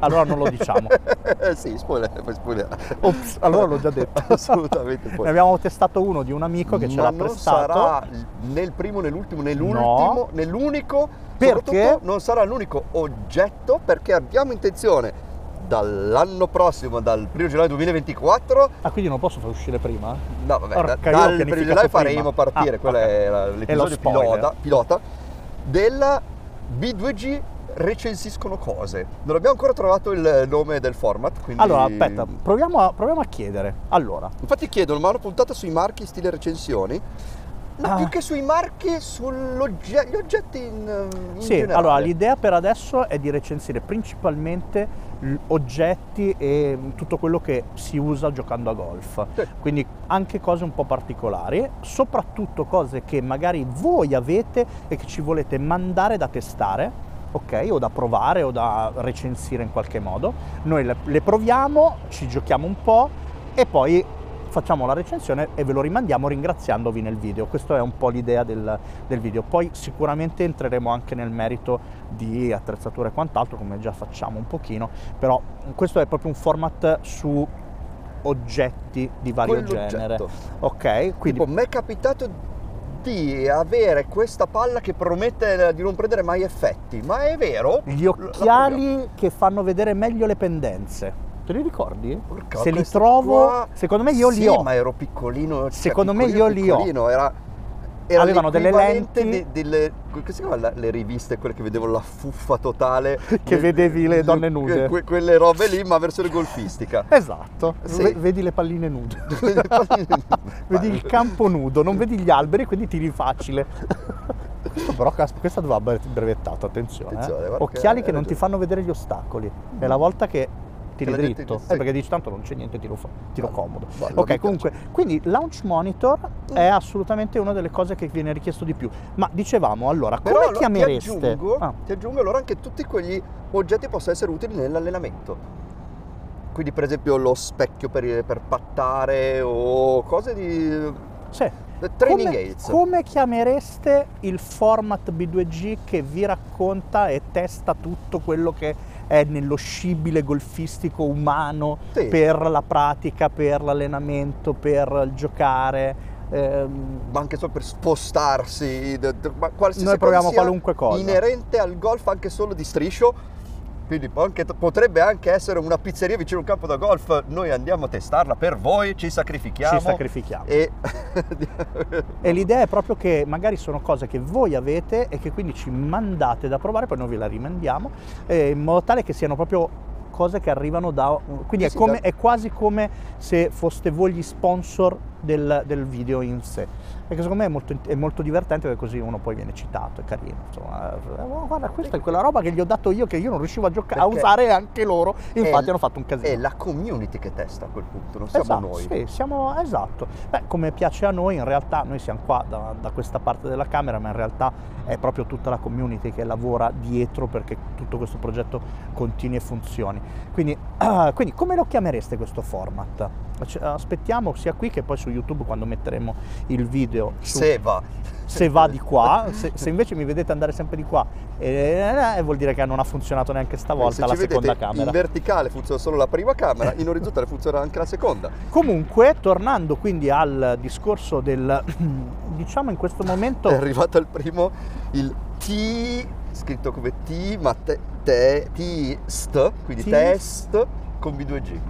Allora non lo diciamo. sì, spoiler, puoi spoilerare. Ops, allora l'ho già detto. Assolutamente puoi. Ne abbiamo testato uno di un amico che ce Ma l'ha non prestato. sarà né il primo né l'ultimo né No. l'ultimo né l'unico Perché? non sarà l'unico oggetto perché abbiamo intenzione dall'anno prossimo, dal 1 gennaio 2024. Ah, quindi non posso far uscire prima? No, vabbè, Porca, da- dal 1 pianificato gennaio prima. faremo partire, Ah, quello ok. è È l'episodio spoiler. pilota, pilota della B2G recensiscono cose. Non abbiamo ancora trovato il nome del format, quindi... Allora, aspetta, proviamo a, proviamo a chiedere. Allora, Infatti chiedono, ma hanno puntato sui marchi stile recensioni? No, Ah. più che sui marchi, sugli oggetti in, in sì, generale. allora l'idea per adesso è di recensire principalmente oggetti e tutto quello che si usa giocando a golf. Sì. Quindi anche cose un po' particolari, soprattutto cose che magari voi avete e che ci volete mandare da testare, ok? O da provare o da recensire in qualche modo. Noi le, le proviamo, ci giochiamo un po' e poi facciamo la recensione e ve lo rimandiamo ringraziandovi nel video. Questa è un po' l'idea del, del video. Poi sicuramente entreremo anche nel merito di attrezzature e quant'altro, come già facciamo un pochino, però questo è proprio un format su oggetti di vario Quell'oggetto. genere. Ok, quindi Tipo, mi è capitato di avere questa palla che promette di non prendere mai effetti, ma è vero? gli occhiali che fanno vedere meglio le pendenze. Te li ricordi? Porca, Se li trovo, qua- secondo me io li Sì, ho. ma ero piccolino. cioè, Secondo me piccolino, io li ho. era Avevano delle lenti. di- delle, come si chiama le riviste, quelle che vedevo la fuffa totale. Che vedevi le donne nude. que- quelle robe lì, ma versione golfistica. Esatto, Sì. Ve- vedi le palline nude. vedi il campo nudo, non vedi gli alberi, quindi tiri facile. Questo però, caspita, questo va bre- brevettato, attenzione. eh. Attenzione, guarda Occhiali che che non ti fanno vedere gli ostacoli. È la volta che tiri gente- dritto. sì. Eh, perché dici tanto non c'è niente, tiro, tiro comodo. bello, ok, comunque, quindi launch monitor è assolutamente una delle cose che viene richiesto di più. Ma dicevamo, allora, Però come allora chiamereste? Ti aggiungo, Ah, ti aggiungo allora anche tutti quegli oggetti possono essere utili nell'allenamento. Quindi per esempio lo specchio per, per pattare o cose di... sì. Training come, aids. come chiamereste il format B2G che vi racconta e testa tutto quello che è nello scibile golfistico umano Sì. per la pratica, per l'allenamento, per il giocare? ehm, ma anche solo per spostarsi, d- d- ma qualsiasi Noi proviamo qualunque cosa. inerente al golf anche solo di striscio. Quindi può anche- potrebbe anche essere una pizzeria vicino a un campo da golf, noi andiamo a testarla per voi, ci sacrifichiamo. ci sacrifichiamo. E... E l'idea è proprio che magari sono cose che voi avete e che quindi ci mandate da provare, poi noi ve la rimandiamo, eh, in modo tale che siano proprio cose che arrivano da... Quindi è, Sì, come- da- è quasi come se foste voi gli sponsor del, del video in sé. Che secondo me è molto, è molto divertente perché così uno poi viene citato, è carino. Insomma, oh, guarda, questa è quella roba che gli ho dato io che io non riuscivo a, gioca- a Perché usare anche loro, infatti hanno fatto un casino. È la community che testa a quel punto, non siamo Esatto, noi. Sì, siamo, esatto. Beh, come piace a noi, in realtà noi siamo qua da, da questa parte della camera, ma in realtà è proprio tutta la community che lavora dietro perché tutto questo progetto continui e funzioni. Quindi, quindi come lo chiamereste questo format? Aspettiamo sia qui che poi su YouTube quando metteremo il video. su- Se va. se va di qua, se, se invece mi vedete andare sempre di qua, eh, eh, vuol dire che non ha funzionato neanche stavolta Se la seconda camera. in verticale funziona solo la prima camera, in orizzontale funziona anche la seconda. Comunque, tornando quindi al discorso del, diciamo in questo momento, È arrivato il primo, il T, scritto come T, ma te, te, T-st, quindi T- test con B2G.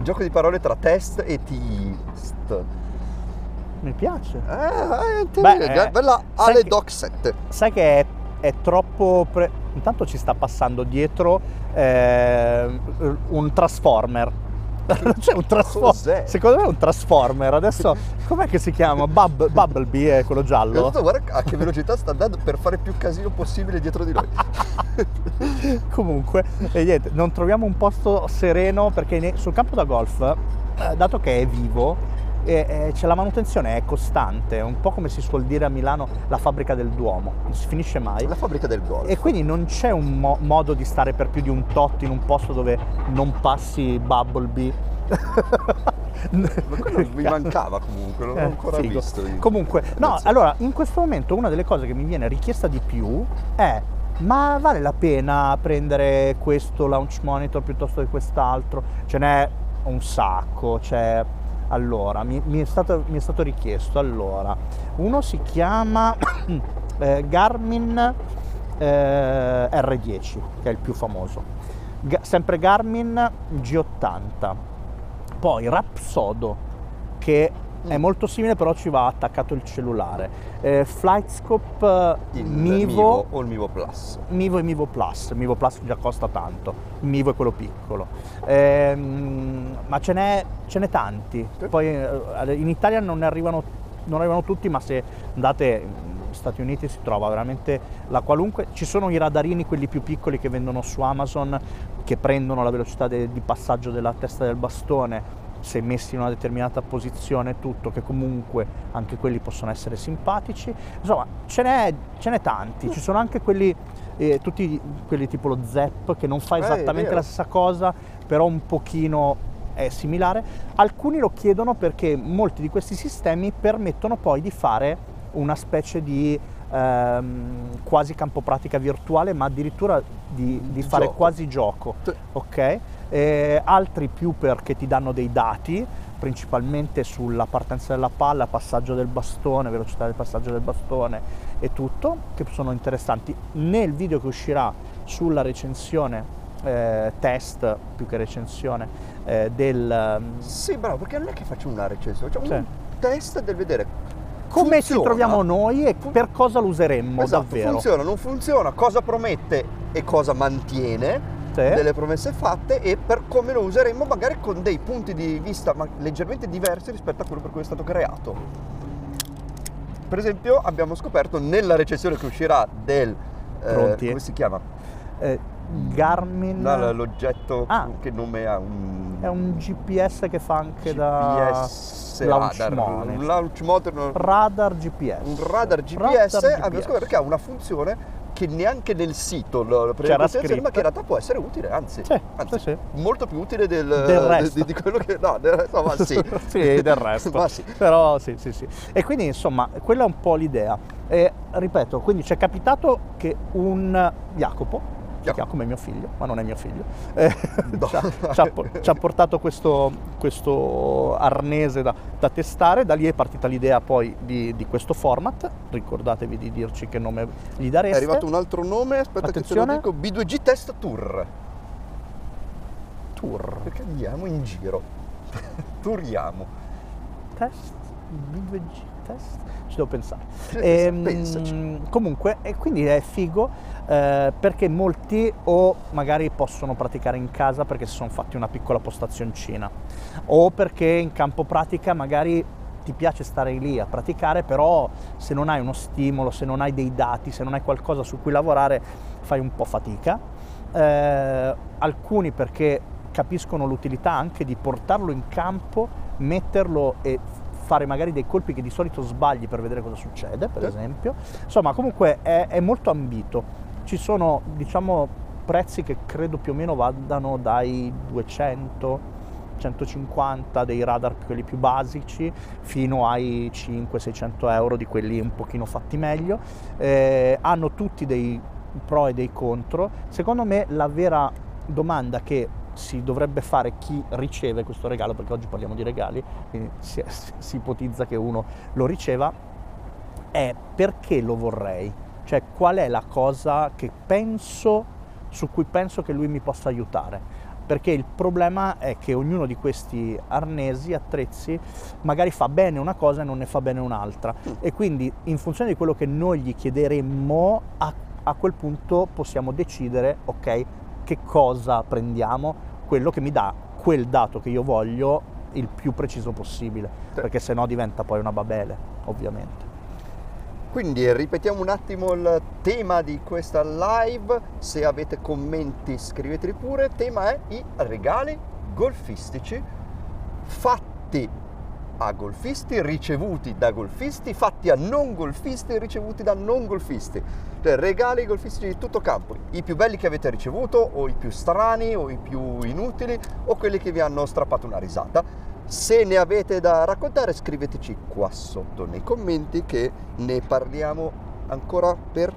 Gioco di parole tra test e T-st. mi piace. Eh, eh, Beh, eh, bella Ale che- Doc 7. Sai che è, è troppo... pre- Intanto ci sta passando dietro eh, un Transformer. C'è un Transformer. Cos'è? Secondo me è un Transformer. Adesso, com'è che si chiama? Bub- Bumblebee è quello giallo? Guarda, guarda a che velocità sta andando per fare più casino possibile dietro di noi. Comunque, e niente, non troviamo un posto sereno perché ne- sul campo da golf, eh, dato che è vivo, e, e c'è la manutenzione, è costante, è un po' come si suol dire a Milano la fabbrica del Duomo, non si finisce mai. La fabbrica del golf. E quindi non c'è un mo- modo di stare per più di un tot in un posto dove non passi Bumblebee. Ma quello mi mancava comunque, non l'ho Eh, ancora figo. visto. io. Comunque, no, Grazie. allora, in questo momento una delle cose che mi viene richiesta di più è ma vale la pena prendere questo launch monitor piuttosto che quest'altro? Ce n'è un sacco, c'è... Allora, mi, mi è stato, mi è stato richiesto, allora, uno si chiama eh, Garmin eh, R10, che è il più famoso. Ga- sempre Garmin G80, poi Rapsodo che è Mm. molto simile però ci va attaccato il cellulare, eh, Flightscope eh, Il Mivo, o il Mivo Plus. Mivo e Mivo Plus, Mivo Plus già costa tanto, Mivo è quello piccolo, Ehm, ma ce n'è, ce n'è tanti, poi eh, in Italia non arrivano, non arrivano tutti, ma se andate negli Stati Uniti si trova veramente la qualunque, ci sono i radarini, quelli più piccoli che vendono su Amazon, che prendono la velocità de- di passaggio della testa del bastone, se messi in una determinata posizione, tutto, che comunque anche quelli possono essere simpatici. Insomma, ce n'è, ce n'è tanti, ci sono anche quelli, eh, tutti quelli tipo lo Zep, che non fa Eh, esattamente la stessa cosa, però un pochino è similare. Alcuni lo chiedono perché molti di questi sistemi permettono poi di fare una specie di ehm, quasi campo pratica virtuale, ma addirittura di, di fare gioco. quasi gioco ok? Eh, altri più perché ti danno dei dati, principalmente sulla partenza della palla, passaggio del bastone, velocità del passaggio del bastone e tutto, che sono interessanti. Nel video che uscirà sulla recensione eh, test, più che recensione, eh, del... Sì, bravo, perché non è che faccio una recensione, facciamo Sì. un test del vedere come ci funziona. troviamo noi e Fun- per cosa lo useremmo Esatto, davvero. funziona, non funziona, cosa promette e cosa mantiene Sì. delle promesse fatte e per come lo useremmo magari con dei punti di vista ma- leggermente diversi rispetto a quello per cui è stato creato. Per esempio abbiamo scoperto nella recensione che uscirà del... eh, Pronti? come si chiama? Eh, Garmin No, l'oggetto Ah. che nome ha? Un... è un GPS che fa anche da GPS launch radar, monitor. un launch monitor, radar GPS. un radar GPS, Radar abbiamo GPS. scoperto che ha una funzione che neanche nel sito lo prende in considerazione, ma che in realtà può essere utile, anzi, Sì, anzi, sì, sì. molto più utile del, Del resto. di, di quello che... No, del resto, ma sì. sì, del resto. ma sì. Però sì, sì, sì. E quindi insomma, quella è un po' l'idea. E ripeto, quindi ci è capitato che un Jacopo, È mio figlio, ma non è mio figlio, eh, No. ci, ha, portato questo, questo arnese da, da testare, da lì è partita l'idea poi di, di questo format, ricordatevi di dirci che nome gli È dareste. arrivato un altro nome, aspetta Attenzione. che te lo dico, B2G Test Tour, Tour, perché andiamo in giro, touriamo. test, B2G test, ci devo pensare. Ehm, pensaci. comunque, e quindi è figo eh, perché molti o magari possono praticare in casa perché si sono fatti una piccola postazioncina o perché in campo pratica magari ti piace stare lì a praticare, però se non hai uno stimolo, se non hai dei dati, se non hai qualcosa su cui lavorare, fai un po' fatica. Eh, alcuni perché capiscono l'utilità anche di portarlo in campo, metterlo e fare magari dei colpi che di solito sbagli per vedere cosa succede, per esempio. Insomma, comunque è, è molto ambito. Ci sono, diciamo, prezzi che credo più o meno vadano dai 200 150 dei radar quelli più basici fino ai 500-600 euro di quelli un pochino fatti meglio. Eh, hanno tutti dei pro e dei contro. Secondo me la vera domanda che si dovrebbe fare chi riceve questo regalo perché oggi parliamo di regali quindi si, si ipotizza che uno lo riceva è perché lo vorrei cioè qual è la cosa che penso su cui penso che lui mi possa aiutare perché il problema è che ognuno di questi arnesi, attrezzi, magari fa bene una cosa e non ne fa bene un'altra. E quindi in funzione di quello che noi gli chiederemmo, a, a quel punto possiamo decidere, ok, che cosa prendiamo, quello che mi dà quel dato che io voglio il più preciso possibile, perché sennò diventa poi una babele, ovviamente. Quindi ripetiamo un attimo il tema di questa live, se avete commenti scriveteli pure, il tema è i regali golfistici fatti a golfisti, ricevuti da golfisti, fatti a non golfisti, ricevuti da non golfisti. Cioè regali golfistici di tutto campo, i più belli che avete ricevuto o i più strani o i più inutili o quelli che vi hanno strappato una risata. Se ne avete da raccontare scriveteci qua sotto nei commenti che ne parliamo ancora per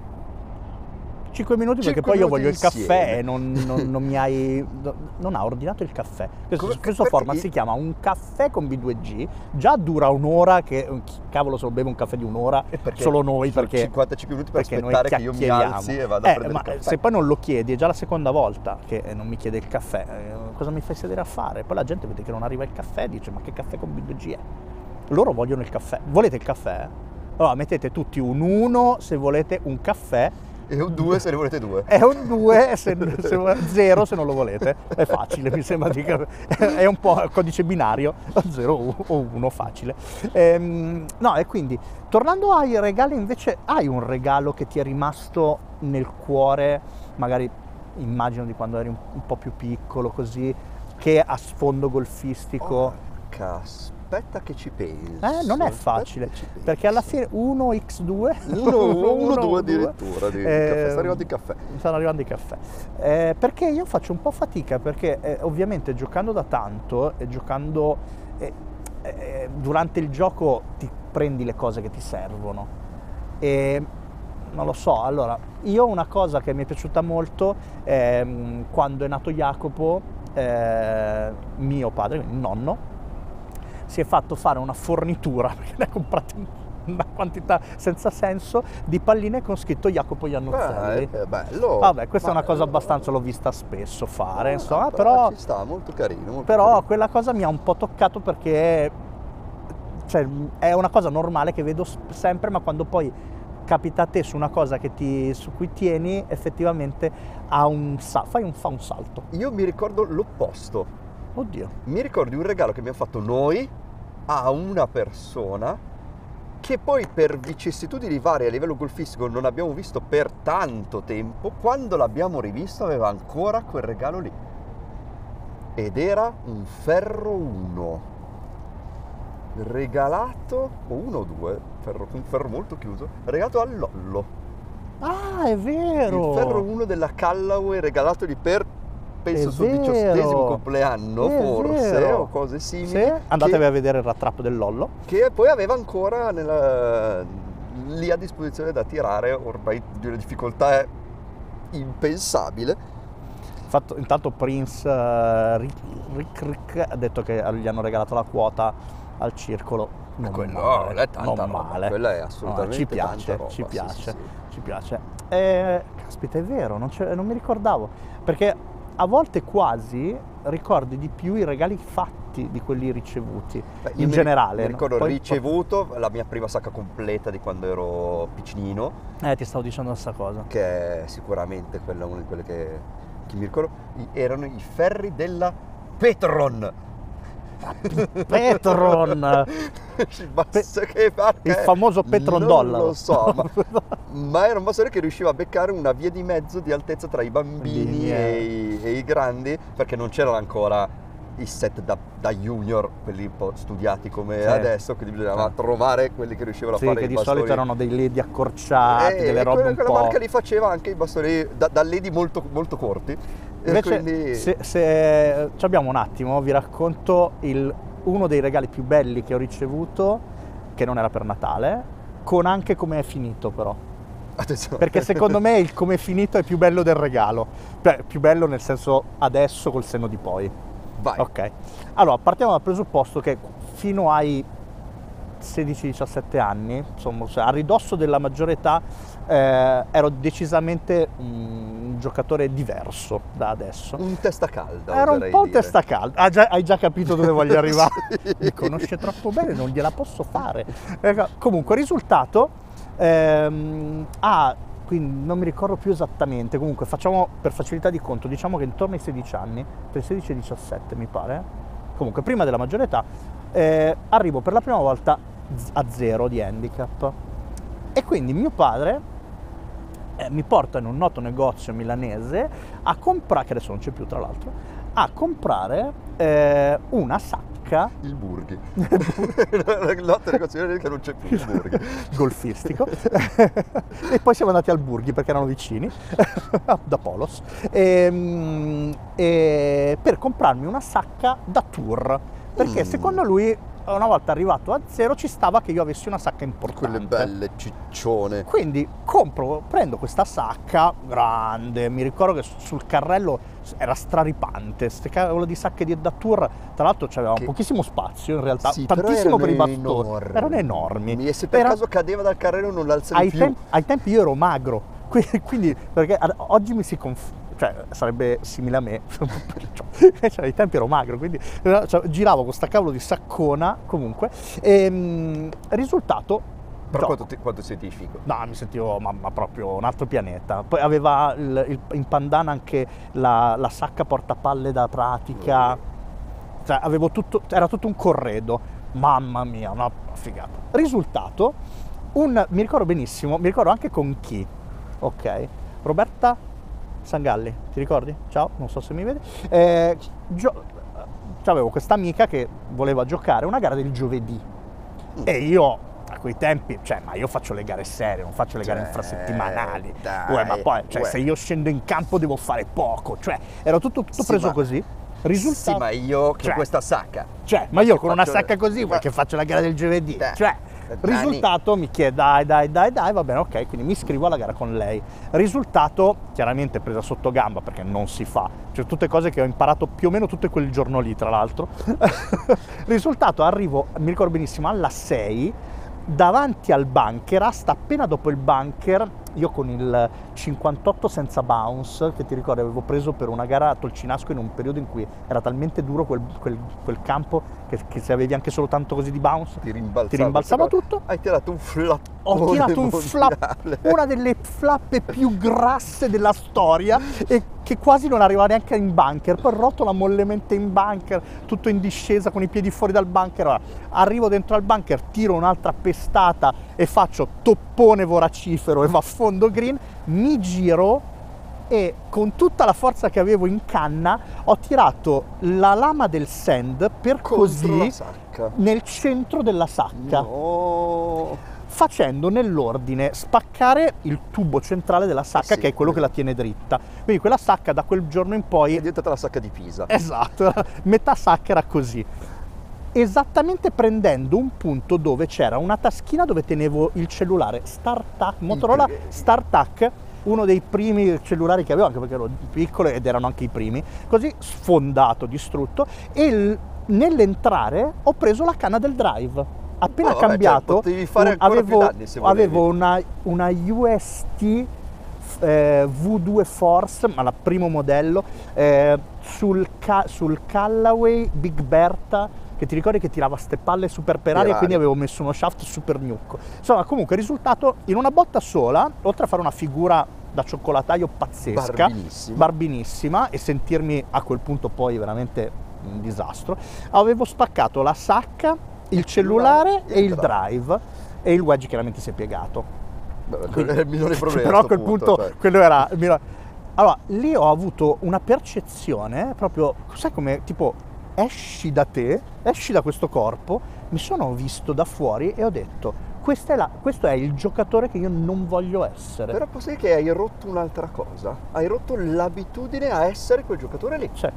5 minuti perché poi io voglio il caffè insieme. e non, non- non mi hai... non ha ordinato il caffè. Questo, Come- questo format si chiama un caffè con B2G, già dura un'ora che... chi Cavolo se lo beve un caffè di un'ora, E perché solo noi perché... 55 minuti per aspettare che io mi alzi e vada a Eh, prendere ma il caffè. se poi non lo chiedi, è già la seconda volta che eh, non mi chiede il caffè, eh, cosa mi fai sedere a fare? Poi la gente vede che non arriva il caffè e dice ma che caffè con B2G è? Loro vogliono il caffè. Volete il caffè? Allora mettete tutti un 1 se volete un caffè E un 2 se ne volete due. è un 2 se, se, 0 se non lo volete. È facile, mi sembra di È un po' codice binario, 0 o 1 facile. Ehm, no, e quindi, tornando ai regali, invece, hai un regalo che ti è rimasto nel cuore, magari immagino di quando eri un, un po' più piccolo, così, che a sfondo golfistico. Porca, aspetta che ci penso. Eh, non è facile, perché alla fine 1x2 Uno, uno, uno, due due. addirittura di Eh. Sta arrivando il caffè. stanno arrivando i caffè. Eh, perché io faccio un po' fatica, perché eh, ovviamente giocando da tanto e giocando eh, eh, durante il gioco ti prendi le cose che ti servono. E non lo so, allora, io una cosa che mi è piaciuta molto ehm, quando è nato Jacopo, eh, mio padre, quindi nonno, si è fatto fare una fornitura, perché ne ha comprate una quantità senza senso, di palline con scritto Jacopo Iannuzzelli. Beh, è bello. Vabbè, questa è una cosa Bello. abbastanza, l'ho vista spesso fare, Ah, insomma, però, ci sta, molto carino. molto però carino. quella cosa mi ha un po' toccato perché cioè, è una cosa normale che vedo sempre, ma quando poi capita a te su una cosa che ti- su cui tieni, effettivamente ha un, fai un, fa un salto. Io mi ricordo l'opposto. Oddio. Mi ricordi un regalo che abbiamo fatto noi a una persona che poi per vicissitudini varie a livello golfistico non abbiamo visto per tanto tempo, quando l'abbiamo rivisto aveva ancora quel regalo lì. Ed era un ferro 1 regalato, o uno o due, ferro, un ferro molto chiuso, regalato a Lollo. Ah, è vero! Il ferro 1 della Callaway regalatogli per penso È sul vero. diciottesimo compleanno È forse vero. o cose simili Sì, andatevi che, a vedere il rattrap del Lollo. che poi aveva ancora nella- lì a disposizione da tirare ormai di una difficoltà impensabile Fatto- intanto Prince eh, Rick, Rick- Rick ha detto che gli hanno regalato la quota al circolo. Non quello male, è tanta non roba, male. quella è No, assolutamente ci piace, roba, ci sì, piace, sì, sì. ci piace. Eh, caspita, è vero, non, non mi ricordavo. Perché a volte quasi ricordi di più i regali fatti di quelli ricevuti. Beh, in mi- generale. mi no? ricordo Poi- ricevuto la mia prima sacca completa di quando ero piccinino Eh, ti stavo dicendo questa cosa. che è sicuramente quella una di quelle che, che mi ricordo erano i ferri della Petron Petron! marca il famoso Petron non dollaro. lo so ma, ma era un bastone che riusciva a beccare una via di mezzo di altezza tra i bambini e, eh. i, e i grandi perché non c'erano ancora i set da, da junior quelli un po' studiati come Sì. adesso quindi bisognava Sì. trovare quelli che riuscivano Sì, a fare che i di bastoni solito erano dei ledi accorciati, Eh, delle e robe quella, un quella po'... marca li faceva anche i bastoni da, da ledi molto, molto corti Invece, quindi se, se ci abbiamo un attimo, vi racconto il- uno dei regali più belli che ho ricevuto, che non era per Natale, con anche come è finito però. attenzione Perché secondo me il come è finito è più bello del regalo. Beh, più bello nel senso adesso col senno di poi. vai Ok. Allora, partiamo dal presupposto che fino ai 16-17 anni, insomma, cioè, a ridosso della maggiore età, eh, ero decisamente un giocatore diverso da adesso. un testa calda Era un po' un testa calda. Ah, già- hai già capito dove voglio arrivare? Sì. Mi conosce troppo bene, non gliela posso fare. Ecco, Comunque, risultato, ehm, ah, quindi non mi ricordo più esattamente. Comunque, facciamo per facilità di conto, diciamo che intorno ai 16 anni, tra i 16 e i 17 mi pare. Comunque, prima della maggiore età, eh, arrivo per la prima volta a zero di handicap. E quindi mio padre eh, mi porta in un noto negozio milanese a comprare, che adesso non c'è più tra l'altro, a comprare eh, una sacca il Burghi. L'altra negoziazione che non c'è più il Burghi. Golfistico. E poi siamo andati al Burghi perché erano vicini. Da Polos. Ehm, e per comprarmi una sacca da tour. Perché Mm. secondo lui una volta arrivato a zero ci stava che io avessi una sacca importante. Quelle belle ciccione. Quindi compro, prendo questa sacca grande, mi ricordo che sul carrello era straripante, queste cavolo di sacche di da tour, tra l'altro c'aveva Che- pochissimo spazio in realtà, Sì, tantissimo per i bastoni, enormi. erano enormi. E se per Era- caso cadeva dal carrello non l'alzavi ai, più. tem- ai tempi io ero magro, qui- quindi perché oggi mi si conf- cioè sarebbe simile a me, cioè, ai tempi ero magro, quindi cioè, giravo con sta cavolo di saccona comunque. E, risultato, Però gioco. quanto, ti- quanto senti figo? No, mi sentivo ma, ma proprio un altro pianeta. Poi aveva il- il- in pandana anche la, la sacca portapalle da pratica. Cioè, avevo tutto, era tutto un corredo. Mamma mia, una figata. Risultato, un, mi ricordo benissimo, mi ricordo anche con chi. Ok, Roberta Sangalli, ti ricordi? Ciao, non so se mi vedi. Eh, gio- avevo questa amica che voleva giocare una gara del giovedì. E io a quei tempi, cioè, ma io faccio le gare serie, non faccio le gare Cioè, infrasettimanali. dai, Uè, ma poi, cioè, uè. se io scendo in campo devo fare poco, cioè, era tutto, tutto Sì, preso ma- così. Risultato, Sì, ma io che Cioè, questa sacca. cioè, ma io con una sacca così, vuoi che faccio la gara del giovedì? Dai, Cioè. Risultato mi chiede dai, dai, dai, dai, va bene, ok, quindi mi iscrivo alla gara con lei. Risultato, chiaramente presa sotto gamba perché non si fa, cioè tutte cose che ho imparato più o meno tutte quel giorno lì, tra l'altro. Risultato, arrivo, mi ricordo benissimo, alla 6, davanti al bunker, sta appena dopo il bunker, io con il 58 senza bounce, che ti ricordi avevo preso per una gara a Tolcinasco in un periodo in cui era talmente duro quel, quel- quel campo che, che se avevi anche solo tanto così di bounce, Ti rimbalzava, ti rimbalzava tutto. Hai tirato un flap. Ho tirato un flap, una delle flappe più grasse della storia e che quasi non arrivava neanche in bunker. Poi rotola mollemente in bunker, tutto in discesa con i piedi fuori dal bunker. Allora, arrivo dentro al bunker, tiro un'altra pestata e faccio toppone voracifero e va a fondo green. Mi giro e con tutta la forza che avevo in canna ho tirato la lama del sand per così nel centro della sacca No. facendo nell'ordine spaccare il tubo centrale della sacca, Eh sì. che è quello che la tiene dritta. Quindi quella sacca da quel giorno in È poi, diventata la sacca di Pisa. esatto, metà sacca era così. Esattamente prendendo un punto dove c'era una taschina dove tenevo il cellulare StarTAC, Motorola. StarTAC, uno dei primi cellulari che avevo, anche perché ero piccolo ed erano anche i primi, così sfondato, distrutto, e il- nell'entrare ho preso la canna del drive. Appena Oh, vabbè, cambiato, cioè, potevi fare un- avevo, danni avevo una, una UST eh, V2 Force, ma il primo modello, eh, sul, ca- sul Callaway Big Bertha, che ti ricordi che tirava ste palle super per aria, Per quindi avevo messo uno shaft super gnucco. Insomma, comunque il risultato, in una botta sola, oltre a fare una figura da cioccolataio pazzesca, Barbinissima. barbinissima, e sentirmi a quel punto poi veramente un disastro, avevo spaccato la sacca, il cellulare e il drive e il wedge chiaramente si è piegato. Quello è il minore problema. Però a quel punto, cioè. quello era. il Allora, lì ho avuto una percezione proprio, sai come tipo esci da te, esci da questo corpo, mi sono visto da fuori e ho detto, "Questa è la- questo è il giocatore che io non voglio essere. Però posso dire che hai rotto un'altra cosa. Hai rotto l'abitudine a essere quel giocatore lì. Cioè,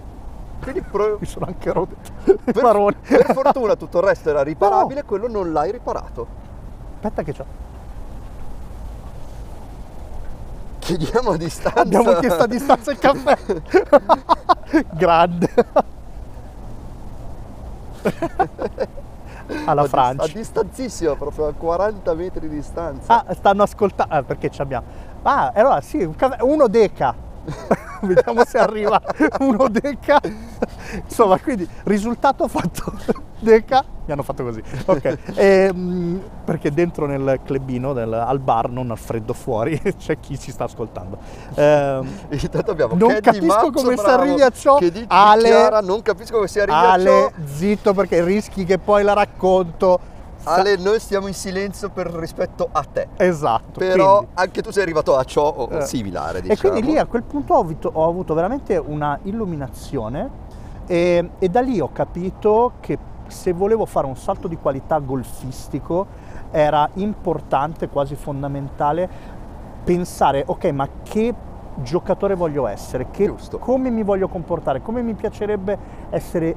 Quindi pro- mi sono anche rotto per, maroni. per fortuna tutto il resto era riparabile, quello non l'hai riparato. Aspetta che c'ho. Chiediamo a distanza. Abbiamo chiesto a distanza il caffè. Grande. Alla a Francia. A distanzissima, proprio a 40 metri di distanza. Ah, stanno ascoltando. Ah, perché ci abbiamo. Ah, allora sì, uno deca. Vediamo se arriva uno deca. Insomma, quindi risultato fatto deca. Mi hanno fatto così. Ok. Ehm, perché dentro nel clubino, del- al bar, non al freddo fuori, c'è chi ci sta ascoltando. Ehm, Intanto abbiamo non capisco Mazzo come si arrivi a ciò. Ale- dichiara, non capisco come si arrivi a Ale, ciò. zitto perché rischi che poi la racconto. Ale, noi stiamo in silenzio per rispetto a te. Esatto. Però quindi- anche tu sei arrivato a ciò o- Eh. similare, E diciamo. quindi lì a quel punto ho avuto, ho avuto veramente una illuminazione e, e da lì ho capito che se volevo fare un salto di qualità golfistico era importante, quasi fondamentale, pensare, ok, ma che giocatore voglio essere, che- Giusto. come mi voglio comportare, come mi piacerebbe essere,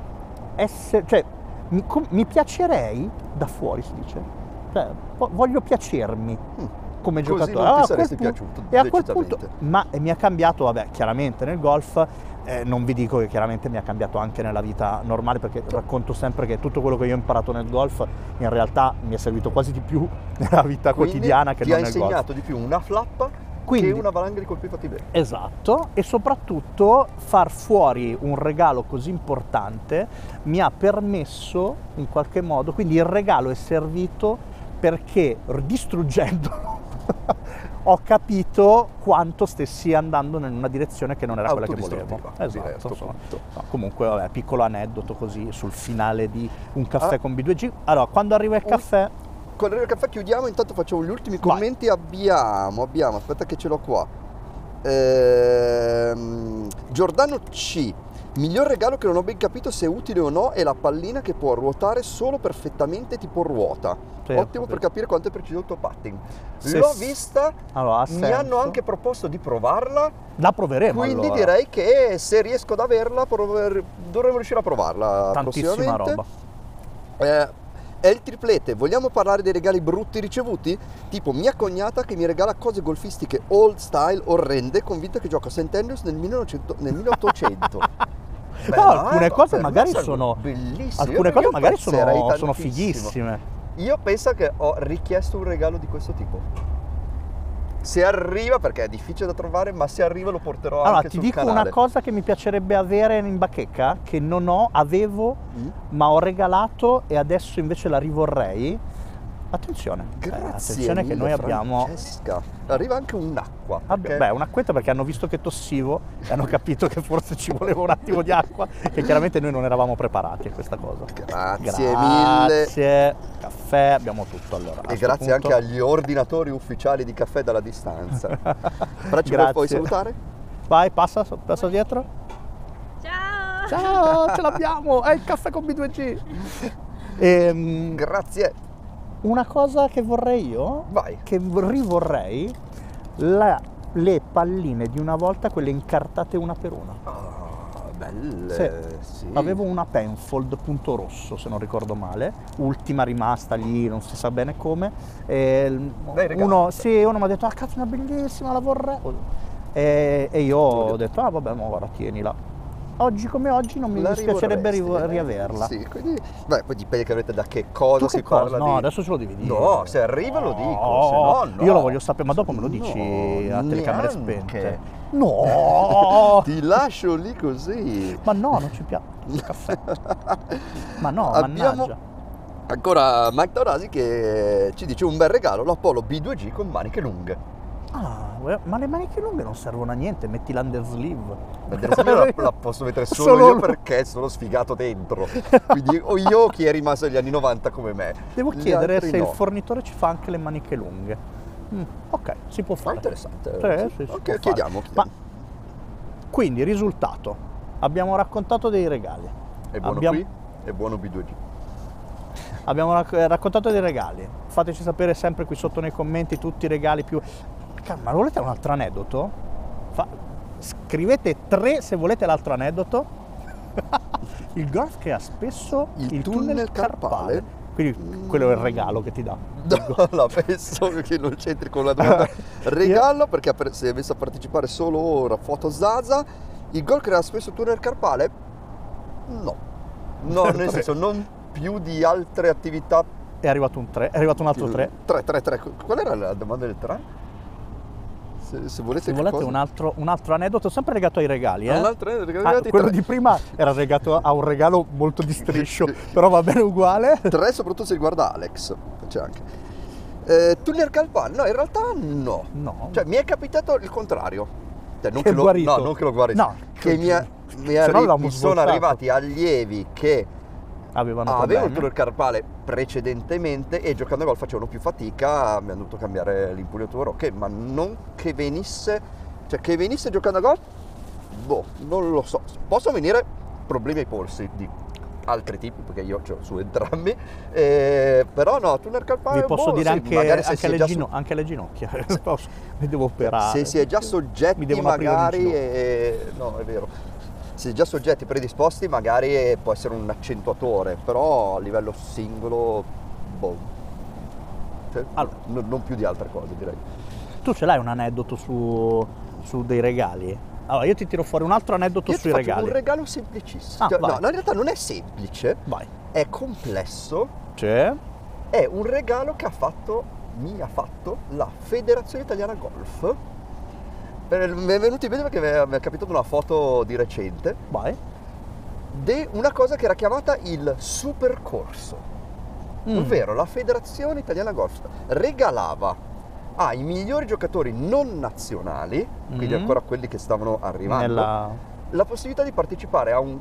essere cioè mi, mi piacerei da fuori, si dice. Cioè, vo- voglio piacermi Mm. come Così giocatore. non Ah, saresti quel punto- piaciuto, e a quel punto, ma mi ha cambiato, vabbè, chiaramente nel golf, eh, non vi dico che chiaramente mi ha cambiato anche nella vita normale, perché racconto sempre che tutto quello che io ho imparato nel golf in realtà mi è servito quasi di più nella vita Quindi quotidiana che non ha nel golf. insegnato di più una flappa Quindi- che una valanga di colpi fatti bene. Esatto, e soprattutto far fuori un regalo così importante mi ha permesso in qualche modo, quindi il regalo è servito perché distruggendolo ho capito quanto stessi andando in una direzione che non era quella che volevo. Esatto, punto. No, comunque, vabbè, piccolo aneddoto così sul finale di un caffè Ah. con B2G. Allora, quando arriva il caffè, Con il caffè chiudiamo, intanto facciamo gli ultimi commenti. Abbiamo, abbiamo, aspetta che ce l'ho qua. Ehm, Giordano C. Miglior regalo che non ho ben capito se è utile o no è la pallina che può ruotare solo perfettamente tipo ruota. Sì, Ottimo per capire quanto è preciso il tuo patting. Se L'ho vista, allora, mi senso. hanno anche proposto di provarla, la proveremo. quindi allora. direi che se riesco ad averla dovremmo riuscire a provarla tantissima roba. Eh, è il triplete, vogliamo parlare dei regali brutti ricevuti? Tipo mia cognata che mi regala cose golfistiche old style orrende, convinta che gioca a St. Andrews nel, 1900 nel 1800. No, alcune cose magari sono- bellissime. Alcune cose magari sono, sono fighissime. Io penso che ho richiesto un regalo di questo tipo. Se arriva, perché è difficile da trovare, ma se arriva lo porterò Allora, anche ti sul dico canale. una cosa che mi piacerebbe avere in bacheca, che non ho, avevo, Mm? ma ho regalato e adesso invece la rivorrei. Attenzione, eh, Grazie attenzione che noi abbiamo... Francesca. Arriva anche un'acqua. Abbi- perché- Beh, un'acquetta perché hanno visto che tossivo e hanno capito che forse ci voleva un attimo di acqua e chiaramente noi non eravamo preparati a questa cosa. Grazie mille. Grazie, caffè, abbiamo tutto allora. E grazie punto- anche agli ordinatori ufficiali di caffè dalla distanza. Franci, Grazie. puoi salutare? Vai, passa, passa dietro. Ciao! Ciao, ce l'abbiamo, è il caffè con B2G. Ehm, Grazie. Una cosa che vorrei io, Vai. che rivorrei, la- le palline di una volta, quelle incartate una per una. Ah, belle. Sì. Sì. Avevo una Penfold punto rosso, se non ricordo male, ultima rimasta lì, non si sa bene come. E Dai, uno, sì, uno mi ha detto, ah cazzo, una bellissima, la vorrei. E, e io ho detto, ah vabbè, ma guarda, tienila. Oggi come oggi non mi La dispiacerebbe rivorresti, rivo- eh? riaverla. Sì, quindi... Beh, poi dipende chiaramente da che cosa Tu si che cosa? parla No, di... adesso ce lo devi dire. No, se arriva lo dico, se no, no. Io lo voglio sapere, ma dopo me lo No, dici a telecamere neanche. spente. No! Ti lascio lì così. ma no, non ci piace il caffè. Ma no, Abbiamo- mannaggia. Ancora Mike Taurasi che ci dice un bel regalo, l'Apollo B2G con maniche lunghe. Ah, uè, ma le maniche lunghe non servono a niente, metti l'undersleeve. Io la, la posso mettere solo, Solo io perché sono sfigato dentro. Quindi o io o chi è rimasto agli anni 90 come me. Devo Gli chiedere se no. il fornitore ci fa anche le maniche lunghe. Mm, ok, si può Ah, fare. interessante. Sì, sì, si Ok, chiediamo. Ma quindi, risultato. Abbiamo raccontato dei regali. È buono abbiamo- qui? È buono B2G. Abbiamo rac- eh, raccontato dei regali. Fateci sapere sempre qui sotto nei commenti tutti i regali più. Ma volete un altro aneddoto? Fa- Scrivete tre se volete l'altro aneddoto. il golf che ha spesso Il il, tunnel tunnel, carpale. carpale. Quindi quello è il regalo che ti dà. No, la penso che non c'entri con la domanda. Regalo perché per- se avesse a partecipare solo ora, foto Zaza, il gol crea spesso tunnel carpale? No. No, nel senso non più di altre attività. È arrivato un 3, è arrivato un altro 3. 3, 3, 3. Qual era la domanda del 3? Se, se volete, Se volete un altro, un altro aneddoto, sempre legato ai regali, eh? Ah, un altro aneddoto, Ah, quello tre. di prima era legato a un regalo molto di striscio, però va bene uguale. 3 soprattutto se riguarda Alex. C'è anche. Eh, tunnel carpale? No, in realtà no. No. Cioè, mi è capitato il contrario. Cioè, non Che che, lo, guarito. no, non che lo guarito. No, che mi, è- mi, arri- mi sono arrivati allievi che avevano il problemi. tunnel carpale precedentemente e giocando a golf facevano più fatica, mi hanno dovuto cambiare l'impugnatura, ok, ma non che venisse, cioè che venisse giocando a golf, boh, non lo so. Possono venire problemi ai polsi di altri tipi, perché io ho su entrambi, eh, però no, tunnel carpale, Vi posso boh, dire sì, anche, anche si è le già gino- anche le ginocchia. Mi devo operare. se si è già soggetti magari e... no è vero se già soggetti predisposti magari può essere un accentuatore, però a livello singolo, boh, cioè, Allora. n- non più di altre cose direi. Tu ce l'hai un aneddoto su, su dei regali? Allora, io ti tiro fuori un altro aneddoto Io sui regali. un regalo semplicissimo. Ah, Cioè, no, no, in realtà non è semplice, Vai. è complesso, C'è? è un regalo che ha fatto, mi ha fatto la Federazione Italiana Golf. Mi è venuto in mente perché mi è, capitata una foto di recente Vai. di una cosa che era chiamata il supercorso. Mm. Ovvero la Federazione Italiana Golf regalava ai migliori giocatori non nazionali, quindi Mhm. ancora quelli che stavano arrivando, Nella... la possibilità di partecipare a un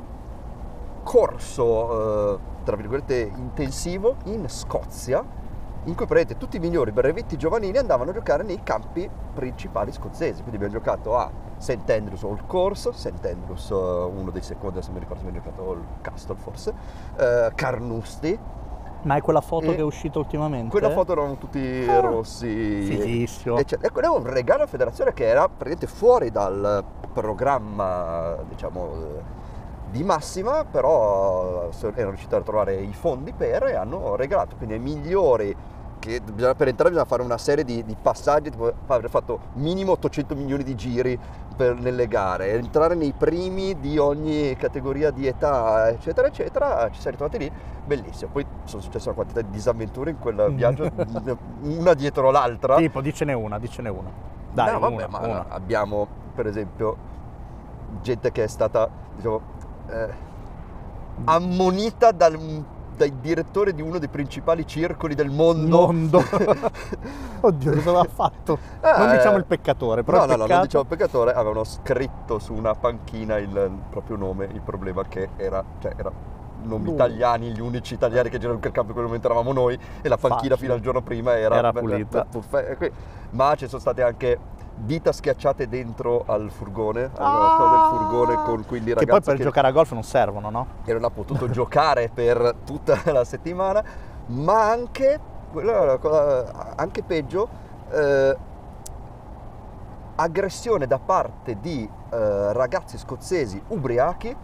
corso, eh, tra virgolette, intensivo in Scozia, in cui praticamente tutti i migliori brevetti giovanili andavano a giocare nei campi principali scozzesi. Quindi abbiamo giocato a St. Andrews Old Course, St. Andrews, eh, uno dei secondi, adesso mi ricordo se abbiamo giocato al Castle forse, eh, Carnoustie. Ma è quella foto E- che è uscita ultimamente? Quella foto erano tutti Ah, rossi. Fighissimo. eccetera. Ecco, era un regalo alla federazione che era praticamente fuori dal programma, diciamo, eh, di massima, però so- erano riusciti a trovare i fondi per e hanno regalato quindi ai migliori che bisogna- per entrare bisogna fare una serie di, di passaggi, tipo aver fatto minimo 800 milioni di giri per- nelle gare, entrare nei primi di ogni categoria di età, eccetera, eccetera, ci siamo ritrovati lì, bellissimo. Poi sono successe una quantità di disavventure in quel viaggio, una dietro l'altra. Tipo, dicene una, dicene una. Dai, No, vabbè, una, ma una. abbiamo per esempio gente che è stata, diciamo, eh, ammonita dal, dai direttori di uno dei principali circoli del mondo. Mondo. Oddio, cosa aveva fatto? Eh, non diciamo il peccatore, però no, no, no, non peccato- diciamo il peccatore, avevano scritto su una panchina il, il proprio nome, il problema che era, cioè era nomi Uh. italiani, gli unici italiani che giravano in quel campo in quel momento eravamo noi e la panchina Facile. fino al giorno prima era, Era pulita. Ma ci sono state anche dita schiacciate dentro al furgone, Ah! del furgone con quindi Che poi ragazzi per che, giocare a golf non servono, no? che non ha potuto giocare per tutta la settimana, ma anche, cosa anche peggio, eh, aggressione da parte di eh, ragazzi scozzesi ubriachi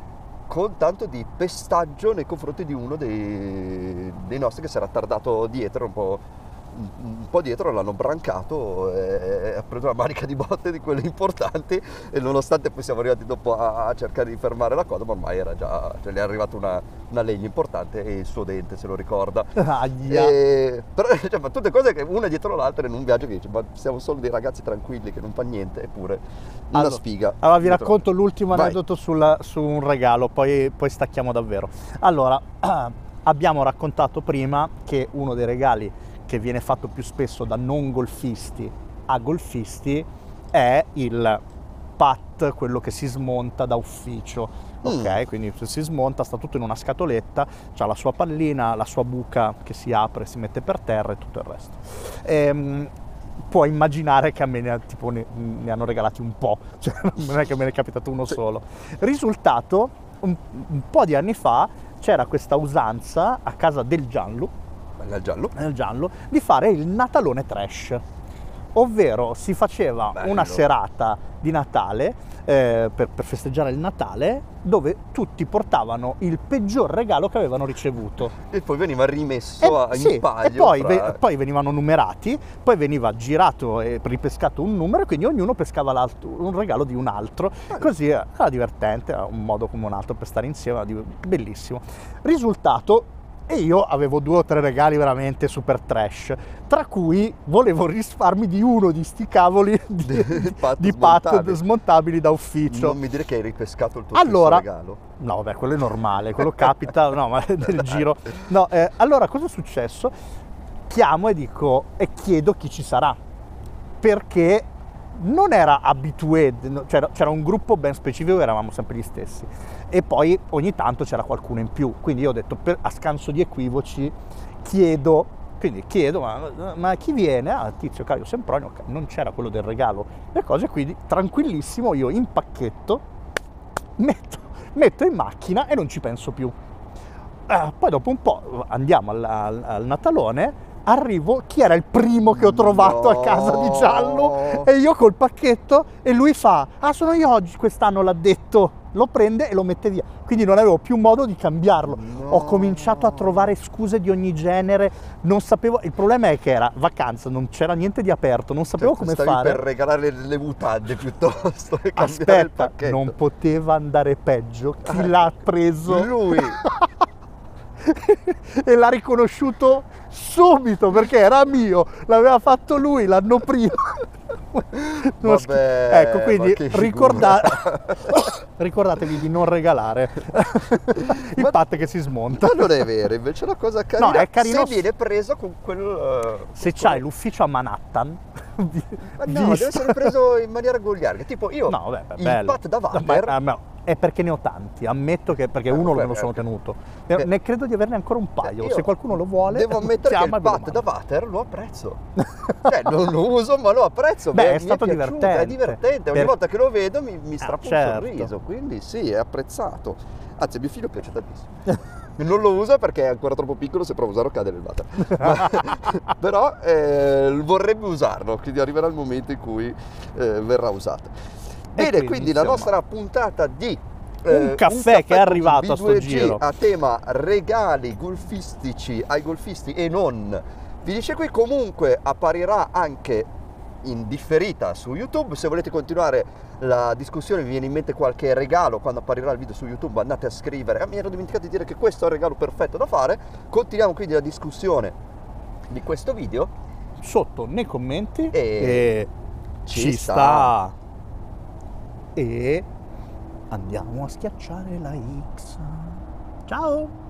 con tanto di pestaggio nei confronti di uno dei, dei nostri che si era tardato dietro un po', un- po' dietro l'hanno brancato e ha preso una manica di botte di quelle importanti e nonostante poi siamo arrivati dopo a, cercare di fermare la cosa ma ormai era già cioè, gli è arrivata una, una legna importante e il suo dente se lo ricorda e, però, cioè, ma tutte cose che una dietro l'altra in un viaggio che dice ma siamo solo dei ragazzi tranquilli che non fa niente eppure una Allora, sfiga Allora vi racconto l'ultimo Vai. aneddoto sul- su un regalo, poi, poi stacchiamo davvero. Allora, abbiamo raccontato prima che uno dei regali che viene fatto più spesso da non golfisti a golfisti è il pat, quello che si smonta da ufficio. Ok, Mm. quindi si smonta, sta tutto in una scatoletta, ha la sua pallina, la sua buca che si apre, si mette per terra e tutto il resto. Ehm, puoi immaginare che a me ne, tipo, ne, ne hanno regalati un po', cioè non è che me ne è capitato uno solo. Risultato, un, un po' di anni fa c'era questa usanza a casa del Gianlu, Il giallo nel giallo, di fare il Natalone trash. Ovvero si faceva Bello. una serata di Natale eh, per, per festeggiare il Natale dove tutti portavano il peggior regalo che avevano ricevuto. e poi veniva rimesso E, a, Eh, sì, in paio e poi, fra- ve- poi venivano numerati, poi veniva girato e ripescato un numero e quindi ognuno pescava un regalo di un altro. Così era divertente, era un modo come un altro per stare insieme, bellissimo. Risultato, e io avevo due o tre regali veramente super trash, tra cui volevo risparmi di uno di sti cavoli di, Di pat di pat smontabili. smontabili da ufficio. non mi dire che hai ripescato il tuo Allora- regalo No, vabbè, quello è normale, quello capita, no, ma nel giro. No, eh, allora cosa è successo? Chiamo e dico e chiedo chi ci sarà. Perché non era abitué, c'era, c'era un gruppo ben specifico, eravamo sempre gli stessi. E poi ogni tanto c'era qualcuno in più. Quindi io ho detto, per- a scanso di equivoci, chiedo, quindi chiedo, ma, ma chi viene? Ah, Tizio Caio Sempronio, non c'era quello del regalo, le cose, quindi tranquillissimo io in pacchetto metto, metto in macchina e non ci penso più. Eh, poi dopo un po' andiamo al, al- al Natalone, arrivo, chi era il primo che ho trovato a casa di Giallo? No. E io col pacchetto e lui fa, ah sono io oggi, quest'anno l'ha detto. Lo prende e lo mette via. Quindi non avevo più modo di cambiarlo. No. Ho cominciato a trovare scuse di ogni genere, non sapevo, il problema è che era vacanza, non c'era niente di aperto, non sapevo Cioè, come stavi fare. per regalare le, mutande piuttosto che Aspetta, non poteva andare peggio. Chi l'ha preso? Lui. e l'ha riconosciuto subito perché era mio, l'aveva fatto lui l'anno prima. Vabbè, ecco, quindi ricorda- ricordatevi di non regalare il Ma- pat che si smonta. Ma non è vero, invece la cosa carina No, è carino se viene preso con quel... eh, Se con- c'hai l'ufficio a Manhattan, Ma no, visto- deve essere preso in maniera goliardica. Tipo io, No, vabbè, il bello. pat da No, water, ma- ma- è perché ne ho tanti, ammetto che perché Eh, uno me lo sono tenuto. Ne, ne credo di averne ancora un paio. io Se qualcuno lo vuole, Devo ammettere che il pat da water lo apprezzo. cioè, non lo uso, ma lo apprezzo. Beh, mi è stato piaciuto, divertente. È divertente. Ogni Per- volta che lo vedo mi, mi strappo certo. un sorriso. Quindi sì, è apprezzato. Anzi, a mio figlio piace tantissimo. Non lo usa perché è ancora troppo piccolo, se prova a usarlo cade nel water. Ma- però eh, vorrebbe usarlo, quindi arriverà il momento in cui eh, verrà usato. Bene, quindi, quindi, la insomma, nostra puntata di Un caffè che è arrivato a sto B2G giro. a tema regali golfistici ai golfisti e non. Finisce qui comunque apparirà anche in differita su YouTube. Se volete continuare la discussione vi viene in mente qualche regalo quando apparirà il video su YouTube andate a scrivere. Ah, mi ero dimenticato di dire che questo è il regalo perfetto da fare. Continuiamo quindi la discussione di questo video. Sotto nei commenti. E e ci ci sta. sta. E andiamo a schiacciare la X. Ciao!